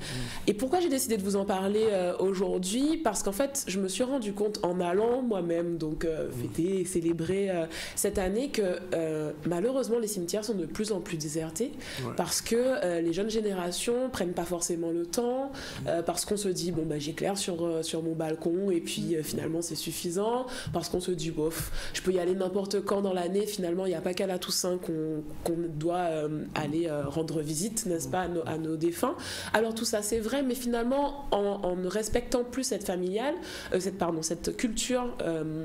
Et pourquoi j'ai décidé de vous en parler euh, aujourd'hui? Parce qu'en fait, je me suis rendu compte en allant moi-même donc euh, fêter et célébrer euh, cette année que euh, malheureusement les cimetières sont de plus en plus désertés Ouais. parce que euh, les jeunes générations prennent pas forcément le temps euh, parce qu'on se dit bon bah j'éclaire sur euh, sur mon balcon et puis euh, finalement c'est suffisant. Parce qu'on se dit bof je peux y aller n'importe quand dans l'année. Finalement il n'y a pas qu'à la Toussaint qu'on qu'on doit aller rendre visite n'est-ce pas à nos, à nos défunts. Alors tout ça c'est vrai mais finalement en, en ne respectant plus cette familiale cette pardon cette culture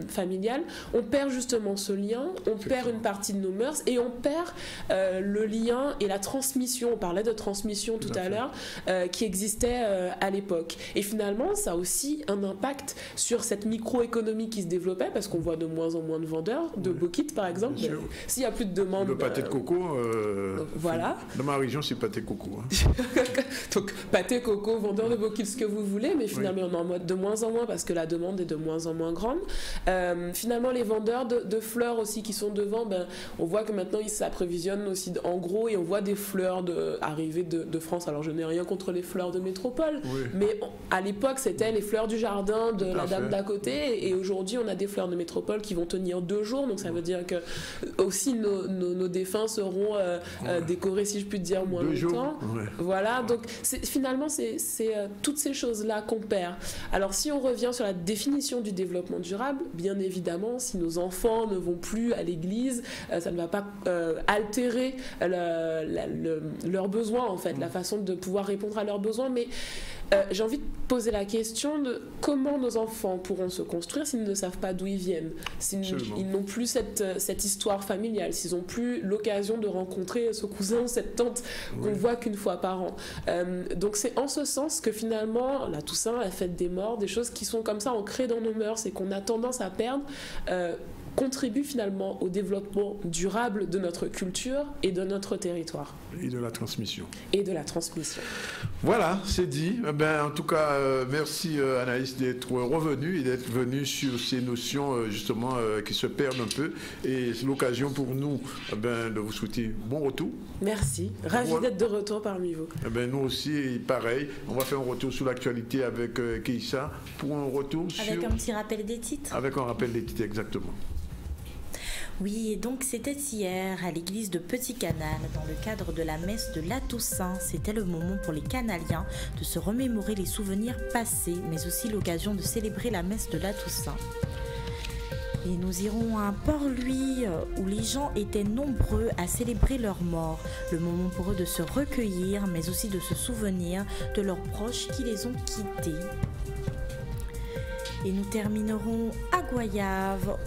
familiale on perd justement ce lien on perd une partie de nos mœurs et on perd le lien et la transmission. On parlait de transmission tout, à, l'heure euh, qui existait euh, à l'époque et finalement ça a aussi un impact sur cette microéconomie qui se développait parce qu'on voit de moins en moins de vendeurs de bokit par exemple s'il y a plus de demande Le pâté de ben, coco, euh, voilà. dans ma région, c'est pâté de coco. hein. donc pâté, coco, vendeur de bokil, ce que vous voulez, mais finalement on en voit de moins en moins parce que la demande est de moins en moins grande. Euh, finalement les vendeurs de, de fleurs aussi qui sont devant, ben, on voit que maintenant ils s'approvisionnent aussi de- en gros et on voit des fleurs de, arriver de, de France. Alors je n'ai rien contre les fleurs de métropole, Oui. mais on- à l'époque c'était les fleurs du jardin de Tout la dame d'à côté et aujourd'hui on a des fleurs de métropole qui vont tenir deux jours, donc ça veut dire que euh, aussi nos, nos- nos défunts seront euh, euh, décorés si je puis dire moins Deux longtemps. ouais. Voilà, donc finalement, c'est toutes ces choses-là qu'on perd. Alors, si on revient sur la définition du développement durable, bien évidemment, si nos enfants ne vont plus à l'église, euh, ça ne va pas euh, altérer le- la- le- leurs besoins, en fait, la façon de pouvoir répondre à leurs besoins, mais euh, j'ai envie de poser la question de comment nos enfants pourront se construire s'ils ne savent pas d'où ils viennent, s'ils n'ont plus cette, euh, cette histoire familiale, s'ils n'ont plus l'occasion de rencontrer ce cousin ou cette tante qu'on voit qu'une fois par an. Euh, donc c'est en ce sens que finalement la Toussaint, la fête des morts, des choses qui sont comme ça ancrées dans nos mœurs et qu'on a tendance à perdre, euh, contribuent finalement au développement durable de notre culture et de notre territoire Et de la transmission. et de la transmission. Voilà, c'est dit. Eh Ben, en tout cas, euh, merci euh, Anaïs d'être revenue et d'être venue sur ces notions euh, justement euh, qui se perdent un peu. Et c'est l'occasion pour nous eh ben, de vous souhaiter bon retour. Merci, ravi Voilà. d'être de retour parmi vous. Eh ben, nous aussi, pareil. On va faire un retour sur l'actualité avec euh, Keïssa pour un retour Avec sur... un petit rappel des titres. Avec un rappel des titres, exactement. Oui, et donc c'était hier à l'église de Petit Canal, dans le cadre de la messe de la Toussaint. C'était le moment pour les Canaliens de se remémorer les souvenirs passés, mais aussi l'occasion de célébrer la messe de la Toussaint. Et nous irons à Port-Louis euh, où les gens étaient nombreux à célébrer leur mort. Le moment pour eux de se recueillir, mais aussi de se souvenir de leurs proches qui les ont quittés. Et nous terminerons à Goyave,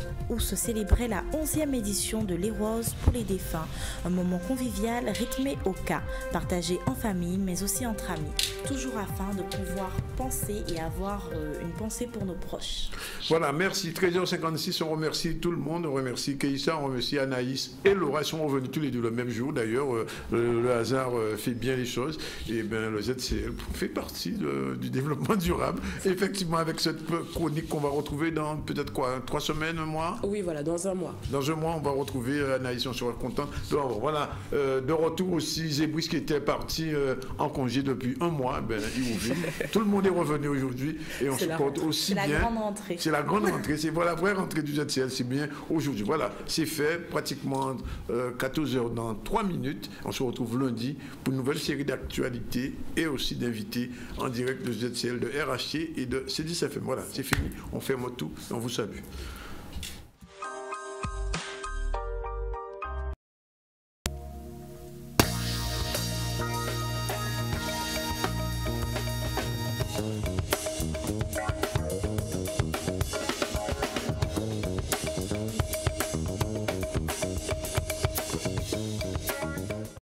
se célébrait la 11e édition de l'Héroise pour les défunts. Un moment convivial rythmé au cas, partagé en famille, mais aussi entre amis. Toujours afin de pouvoir penser et avoir euh, une pensée pour nos proches. Voilà, merci. 13h56, on remercie tout le monde. On remercie Keïssa, on remercie Anaïs et Laura. Ils sont revenus tous les deux le même jour. D'ailleurs, euh, le, le hasard euh, fait bien les choses. Et bien, le ZCL fait partie du développement durable. Effectivement, avec cette chronique qu'on va retrouver dans peut-être quoi, trois semaines, un mois? Oui, voilà, dans un mois. Dans un mois, on va retrouver euh, Anaïs, on sera content. Donc, voilà, euh, de retour aussi, Zébris qui était parti euh, en congé depuis un mois, ben, il revient. Tout le monde est revenu aujourd'hui et on se porte aussi C'est la bien. grande rentrée. C'est la grande rentrée, c'est voilà, la vraie rentrée du ZCL, c'est bien aujourd'hui. Voilà, c'est fait, pratiquement 14h dans 3 minutes. On se retrouve lundi pour une nouvelle série d'actualités et aussi d'invités en direct de ZCL, de RHC et de C10FM. Voilà, c'est fini, on ferme tout et on vous salue.